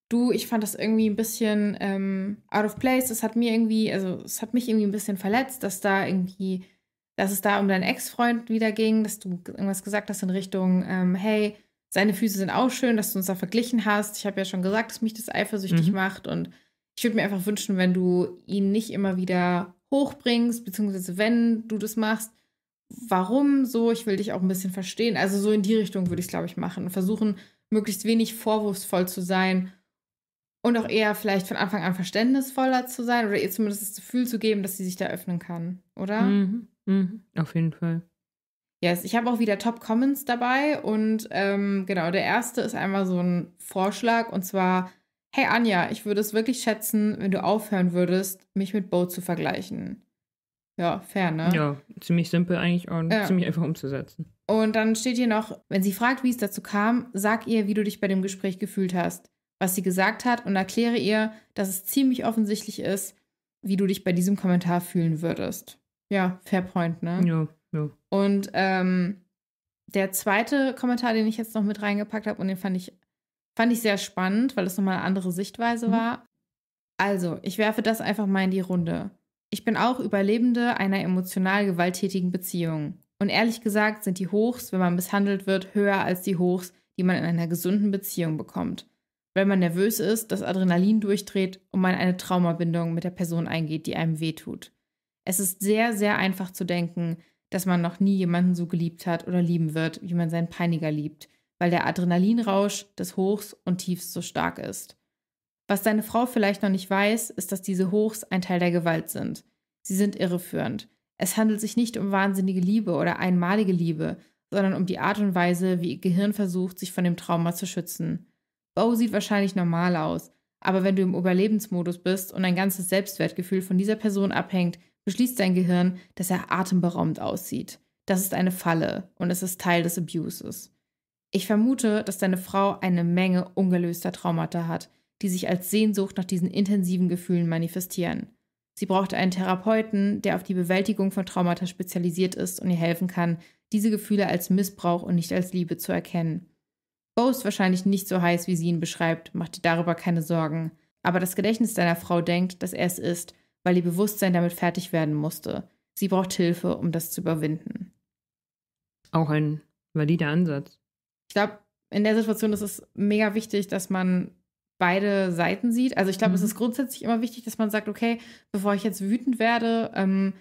Du, ich fand das irgendwie ein bisschen ähm, out of place. Das hat mir irgendwie, also es hat mich irgendwie ein bisschen verletzt, dass da irgendwie, dass es da um deinen Ex-Freund wieder ging, dass du irgendwas gesagt hast in Richtung, ähm, hey, seine Füße sind auch schön, dass du uns da verglichen hast. Ich habe ja schon gesagt, dass mich das eifersüchtig Mhm. macht und ich würde mir einfach wünschen, wenn du ihn nicht immer wieder hochbringst, beziehungsweise wenn du das machst, warum so? Ich will dich auch ein bisschen verstehen. Also so in die Richtung würde ich es, glaube ich, machen und versuchen, möglichst wenig vorwurfsvoll zu sein Und auch eher vielleicht von Anfang an verständnisvoller zu sein oder ihr zumindest das Gefühl zu geben, dass sie sich da öffnen kann, oder? Mhm. Mhm. Auf jeden Fall. Yes, ich habe auch wieder Top-Comments dabei und ähm, genau, der erste ist einmal so ein Vorschlag und zwar, hey Anja, ich würde es wirklich schätzen, wenn du aufhören würdest, mich mit Bo zu vergleichen. Ja, fair, ne? Ja, ziemlich simpel eigentlich und Ja. ziemlich einfach umzusetzen. Und dann steht hier noch, wenn sie fragt, wie es dazu kam, sag ihr, wie du dich bei dem Gespräch gefühlt hast, was sie gesagt hat und erkläre ihr, dass es ziemlich offensichtlich ist, wie du dich bei diesem Kommentar fühlen würdest. Ja, fair point, ne? Ja, ja. Und ähm, der zweite Kommentar, den ich jetzt noch mit reingepackt habe, und den fand ich, fand ich sehr spannend, weil es nochmal eine andere Sichtweise Mhm. war. Also, ich werfe das einfach mal in die Runde. Ich bin auch Überlebende einer emotional gewalttätigen Beziehung. Und ehrlich gesagt sind die Hochs, wenn man misshandelt wird, höher als die Hochs, die man in einer gesunden Beziehung bekommt. Wenn man nervös ist, das Adrenalin durchdreht und man eine Traumabindung mit der Person eingeht, die einem wehtut. Es ist sehr, sehr einfach zu denken, dass man noch nie jemanden so geliebt hat oder lieben wird, wie man seinen Peiniger liebt, weil der Adrenalinrausch des Hochs und Tiefs so stark ist. Was deine Frau vielleicht noch nicht weiß, ist, dass diese Hochs ein Teil der Gewalt sind. Sie sind irreführend. Es handelt sich nicht um wahnsinnige Liebe oder einmalige Liebe, sondern um die Art und Weise, wie ihr Gehirn versucht, sich von dem Trauma zu schützen. Bo sieht wahrscheinlich normal aus, aber wenn du im Überlebensmodus bist und dein ganzes Selbstwertgefühl von dieser Person abhängt, beschließt dein Gehirn, dass er atemberaubend aussieht. Das ist eine Falle und es ist Teil des Abuses. Ich vermute, dass deine Frau eine Menge ungelöster Traumata hat, die sich als Sehnsucht nach diesen intensiven Gefühlen manifestieren. Sie braucht einen Therapeuten, der auf die Bewältigung von Traumata spezialisiert ist und ihr helfen kann, diese Gefühle als Missbrauch und nicht als Liebe zu erkennen. Bo ist wahrscheinlich nicht so heiß, wie sie ihn beschreibt, mach dir darüber keine Sorgen. Aber das Gedächtnis deiner Frau denkt, dass er es ist, weil ihr Bewusstsein damit fertig werden musste. Sie braucht Hilfe, um das zu überwinden. Auch ein valider Ansatz. Ich glaube, in der Situation ist es mega wichtig, dass man beide Seiten sieht. Also ich glaube, es Mhm. ist grundsätzlich immer wichtig, dass man sagt, okay, bevor ich jetzt wütend werde, ähm,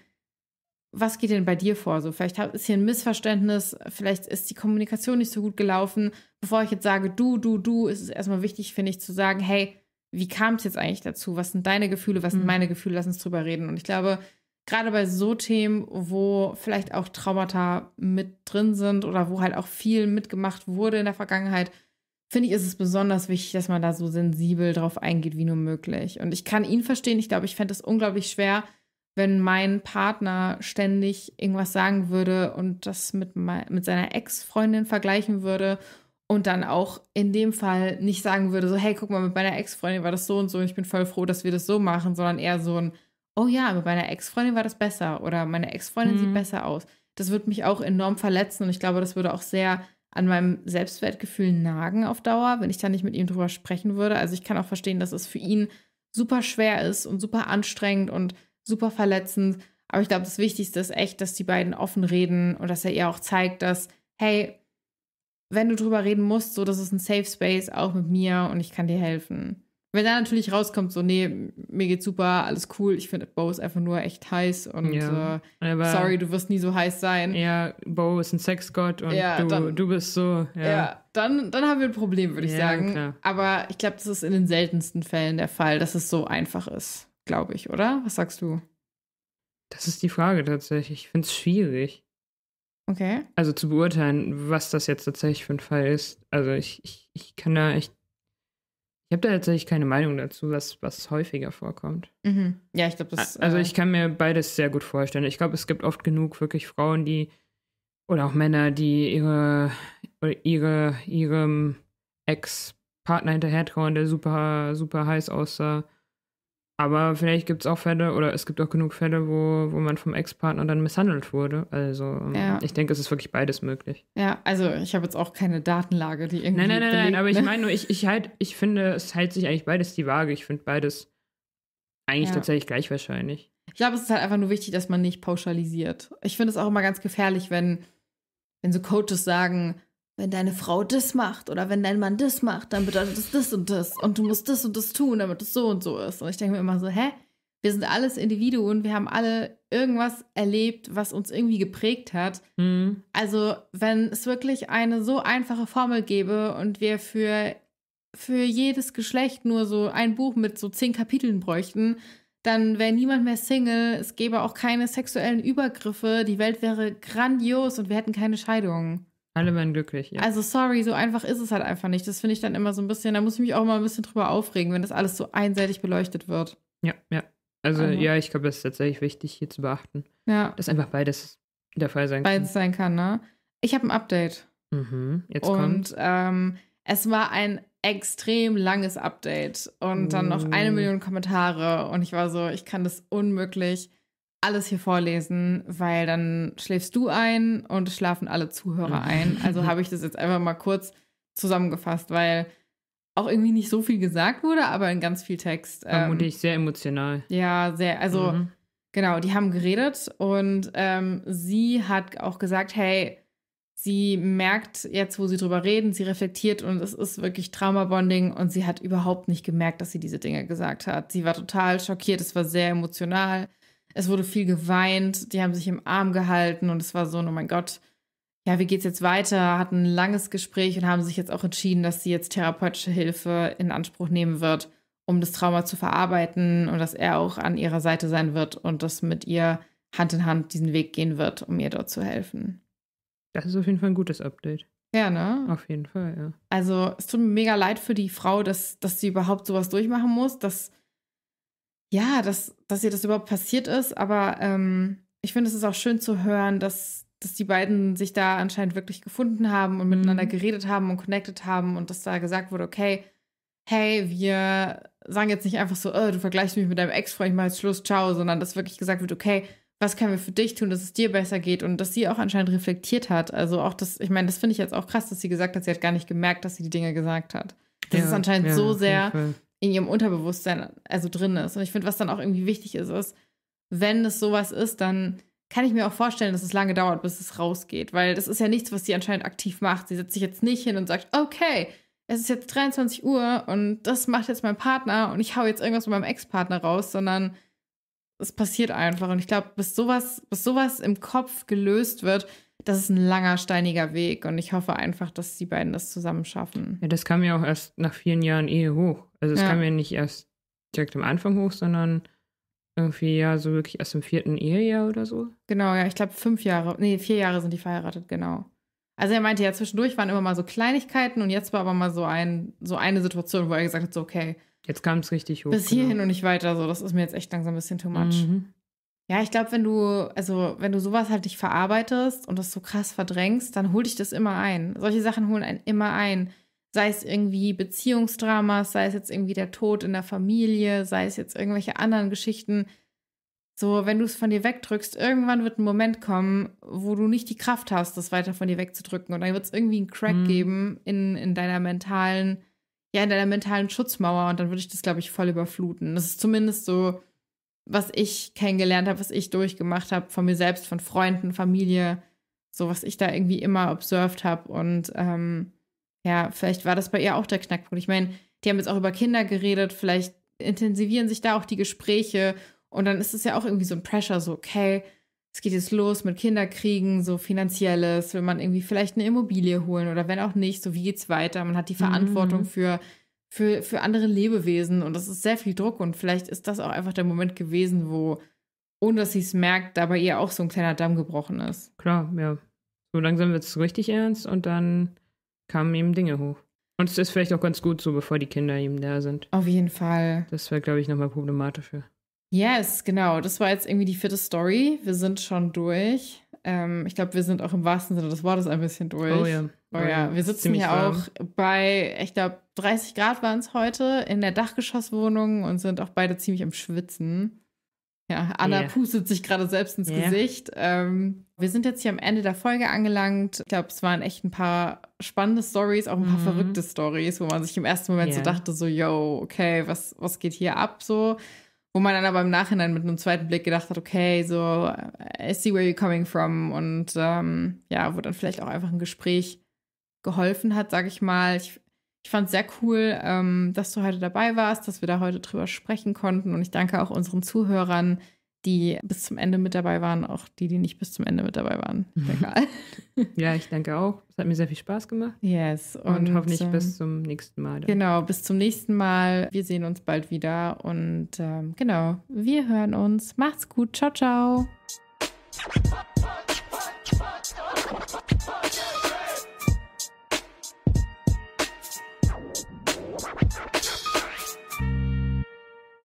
was geht denn bei dir vor? So, vielleicht ist hier ein Missverständnis, vielleicht ist die Kommunikation nicht so gut gelaufen. Bevor ich jetzt sage, du, du, du, ist es erstmal wichtig, finde ich, zu sagen, hey, wie kam es jetzt eigentlich dazu? Was sind deine Gefühle? Was sind Mhm. meine Gefühle? Lass uns drüber reden. Und ich glaube, gerade bei so Themen, wo vielleicht auch Traumata mit drin sind oder wo halt auch viel mitgemacht wurde in der Vergangenheit, finde ich, ist es besonders wichtig, dass man da so sensibel drauf eingeht, wie nur möglich. Und ich kann ihn verstehen. Ich glaube, ich fände es unglaublich schwer, wenn mein Partner ständig irgendwas sagen würde und das mit, mit seiner Ex-Freundin vergleichen würde und dann auch in dem Fall nicht sagen würde, so, hey, guck mal, mit meiner Ex-Freundin war das so und so und ich bin voll froh, dass wir das so machen, sondern eher so ein, oh ja, mit meiner Ex-Freundin war das besser oder meine Ex-Freundin sieht Mhm. besser aus. Das würde mich auch enorm verletzen und ich glaube, das würde auch sehr an meinem Selbstwertgefühl nagen auf Dauer, wenn ich da nicht mit ihm drüber sprechen würde. Also ich kann auch verstehen, dass es für ihn super schwer ist und super anstrengend und super verletzend. Aber ich glaube, das Wichtigste ist echt, dass die beiden offen reden und dass er ihr auch zeigt, dass, hey, wenn du drüber reden musst, so, das ist ein Safe Space, auch mit mir und ich kann dir helfen. Wenn dann natürlich rauskommt, so, nee, mir geht's super, alles cool, ich finde, Bo ist einfach nur echt heiß und Ja. äh, sorry, du wirst nie so heiß sein. Ja, Bo ist ein Sexgott und Ja, du, dann- du bist so. Ja. Ja, dann, dann haben wir ein Problem, würde ich sagen. klar. Aber ich glaube, das ist in den seltensten Fällen der Fall, dass es so einfach ist, glaube ich, oder? Was sagst du? Das ist die Frage tatsächlich. Ich finde es schwierig. Okay. Also zu beurteilen, was das jetzt tatsächlich für ein Fall ist. Also ich, ich, ich kann da echt. Ich habe da tatsächlich keine Meinung dazu, was, was häufiger vorkommt. Mhm. Ja, ich glaube, das. also äh, ich kann mir beides sehr gut vorstellen. Ich glaube, es gibt oft genug wirklich Frauen, die oder auch Männer, die ihre oder ihre ihrem Ex-Partner hinterhertrauen, der super super heiß aussah. Aber vielleicht gibt es auch Fälle oder es gibt auch genug Fälle, wo, wo man vom Ex-Partner dann misshandelt wurde. Also ähm, Ja. ich denke, es ist wirklich beides möglich. Ja, also ich habe jetzt auch keine Datenlage, die irgendwie. Nein, nein, nein, nein, belegt, aber ich ne? meine nur, ich, ich halt, ich finde, es hält sich eigentlich beides die Waage. Ich finde beides eigentlich Ja. tatsächlich gleich wahrscheinlich. Ich glaube, es ist halt einfach nur wichtig, dass man nicht pauschalisiert. Ich finde es auch immer ganz gefährlich, wenn, wenn so Coaches sagen, wenn deine Frau das macht oder wenn dein Mann das macht, dann bedeutet es das und das und du musst das und das tun, damit es so und so ist. Und ich denke mir immer so, hä? Wir sind alles Individuen, wir haben alle irgendwas erlebt, was uns irgendwie geprägt hat. Hm. Also, wenn es wirklich eine so einfache Formel gäbe und wir für für jedes Geschlecht nur so ein Buch mit so zehn Kapiteln bräuchten, dann wäre niemand mehr Single, es gäbe auch keine sexuellen Übergriffe, die Welt wäre grandios und wir hätten keine Scheidungen. Alle wären glücklich, ja. Also sorry, so einfach ist es halt einfach nicht. Das finde ich dann immer so ein bisschen, da muss ich mich auch mal ein bisschen drüber aufregen, wenn das alles so einseitig beleuchtet wird. Ja, ja. Also, Also- ja, ich glaube, das ist tatsächlich wichtig hier zu beachten, Ja, dass einfach beides der Fall sein beides sein kann, ne? Ich habe ein Update. kann. Mhm. Jetzt kommt. Und ähm, es war ein extrem langes Update und dann noch eine Oh. Million Kommentare. Und ich war so, ich kann das unmöglich alles hier vorlesen, weil dann schläfst du ein und schlafen alle Zuhörer ein. Also habe ich das jetzt einfach mal kurz zusammengefasst, weil auch irgendwie nicht so viel gesagt wurde, aber in ganz viel Text. Ähm, Vermutlich sehr emotional. ja, sehr, also Mhm. Genau, die haben geredet und ähm, sie hat auch gesagt, hey, sie merkt jetzt, wo sie drüber reden, sie reflektiert und es ist wirklich Traumabonding und sie hat überhaupt nicht gemerkt, dass sie diese Dinge gesagt hat. Sie war total schockiert, es war sehr emotional, es wurde viel geweint, die haben sich im Arm gehalten und es war so, oh mein Gott, ja, wie geht's jetzt weiter? Hatten ein langes Gespräch und haben sich jetzt auch entschieden, dass sie jetzt therapeutische Hilfe in Anspruch nehmen wird um das Trauma zu verarbeiten und dass er auch an ihrer Seite sein wird und das mit ihr Hand in Hand diesen Weg gehen wird, um ihr dort zu helfen. Das ist auf jeden Fall ein gutes Update. Ja, ne? Auf jeden Fall, ja. Also es tut mir mega leid für die Frau, dass, dass sie überhaupt sowas durchmachen muss, dass ja, dass, dass ihr das überhaupt passiert ist, aber ähm, ich finde es ist auch schön zu hören, dass, dass die beiden sich da anscheinend wirklich gefunden haben und miteinander Mhm. geredet haben und connected haben und dass da gesagt wurde, okay, hey, wir sagen jetzt nicht einfach so, äh, du vergleichst mich mit deinem Ex-Freund, ich mach jetzt Schluss, ciao, sondern dass wirklich gesagt wird, okay, was können wir für dich tun, dass es dir besser geht und dass sie auch anscheinend reflektiert hat. Also auch das, ich meine, das finde ich jetzt auch krass, dass sie gesagt hat, sie hat gar nicht gemerkt, dass sie die Dinge gesagt hat. Das ja, ist anscheinend ja, so sehr. In ihrem Unterbewusstsein also drin ist. Und ich finde, was dann auch irgendwie wichtig ist, ist, wenn es sowas ist, dann kann ich mir auch vorstellen, dass es lange dauert, bis es rausgeht. Weil das ist ja nichts, was sie anscheinend aktiv macht. Sie setzt sich jetzt nicht hin und sagt, okay, es ist jetzt 23 Uhr und das macht jetzt mein Partner und ich hau jetzt irgendwas mit meinem Ex-Partner raus, sondern es passiert einfach. Und ich glaube, bis sowas, bis sowas im Kopf gelöst wird, das ist ein langer, steiniger Weg. Und ich hoffe einfach, dass die beiden das zusammen schaffen. Ja, das kam ja auch erst nach vielen Jahren Ehe hoch. Also es Ja. kam ja nicht erst direkt am Anfang hoch, sondern irgendwie ja so wirklich erst im vierten Ehejahr oder so. Genau, ja, ich glaube fünf Jahre, nee, vier Jahre sind die verheiratet, genau. Also er meinte ja, zwischendurch waren immer mal so Kleinigkeiten und jetzt war aber mal so ein, so eine Situation, wo er gesagt hat, so, okay, Jetzt kam es richtig hoch. bis hierhin und nicht weiter, so, das ist mir jetzt echt langsam ein bisschen too much. Mhm. Ja, ich glaube, wenn du, also wenn du sowas halt nicht verarbeitest und das so krass verdrängst, dann hol dich das immer ein. Solche Sachen holen einen immer ein. Sei es irgendwie Beziehungsdramas, sei es jetzt irgendwie der Tod in der Familie, sei es jetzt irgendwelche anderen Geschichten. So, wenn du es von dir wegdrückst, irgendwann wird ein Moment kommen, wo du nicht die Kraft hast, das weiter von dir wegzudrücken. Und dann wird es irgendwie einen Crack Mhm. geben in, in deiner mentalen, ja, in deiner mentalen Schutzmauer. Und dann würde ich das, glaube ich, voll überfluten. Das ist zumindest so, was ich kennengelernt habe, was ich durchgemacht habe, von mir selbst, von Freunden, Familie, so was ich da irgendwie immer observed habe. Und ähm, ja, vielleicht war das bei ihr auch der Knackpunkt. Ich meine, die haben jetzt auch über Kinder geredet, vielleicht intensivieren sich da auch die Gespräche und dann ist es ja auch irgendwie so ein Pressure, so, okay, es geht jetzt los mit Kinderkriegen, so finanzielles, will man irgendwie vielleicht eine Immobilie holen oder wenn auch nicht, so wie geht's weiter? Man hat die Verantwortung Mhm. für, für, für andere Lebewesen und das ist sehr viel Druck und vielleicht ist das auch einfach der Moment gewesen, wo, ohne dass sie es merkt, da bei ihr auch so ein kleiner Damm gebrochen ist. Klar, ja. So langsam wird es richtig ernst und dann kamen eben Dinge hoch. Und es ist vielleicht auch ganz gut so, bevor die Kinder eben da sind. Auf jeden Fall. Das wäre, glaube ich, nochmal problematischer. Yes, genau. Das war jetzt irgendwie die vierte Story. Wir sind schon durch. Ähm, ich glaube, wir sind auch im wahrsten Sinne des Wortes ein bisschen durch. Oh ja. Oh ja, wir sitzen warm. auch bei, ich glaube, 30 Grad waren es heute in der Dachgeschosswohnung und sind auch beide ziemlich am Schwitzen. Ja, Anna Yeah. pustet sich gerade selbst ins Yeah. Gesicht. Ähm, wir sind jetzt hier am Ende der Folge angelangt. Ich glaube, es waren echt ein paar spannende Stories, auch ein paar Mhm. verrückte Stories, wo man sich im ersten Moment so Ja. dachte, so, yo, okay, was, was geht hier ab so? Wo man dann aber im Nachhinein mit einem zweiten Blick gedacht hat, okay, so, I see where you're coming from. Und ähm, ja, wo dann vielleicht auch einfach ein Gespräch geholfen hat, sage ich mal. Ich, ich fand es sehr cool, ähm, dass du heute dabei warst, dass wir da heute drüber sprechen konnten. Und ich danke auch unseren Zuhörern, die bis zum Ende mit dabei waren, auch die, die nicht bis zum Ende mit dabei waren. Egal. ja, ich denke auch. Es hat mir sehr viel Spaß gemacht. Yes. Und, und hoffentlich ähm, bis zum nächsten Mal. Dann. Genau, bis zum nächsten Mal. Wir sehen uns bald wieder. Und ähm, genau, wir hören uns. Macht's gut. Ciao, ciao.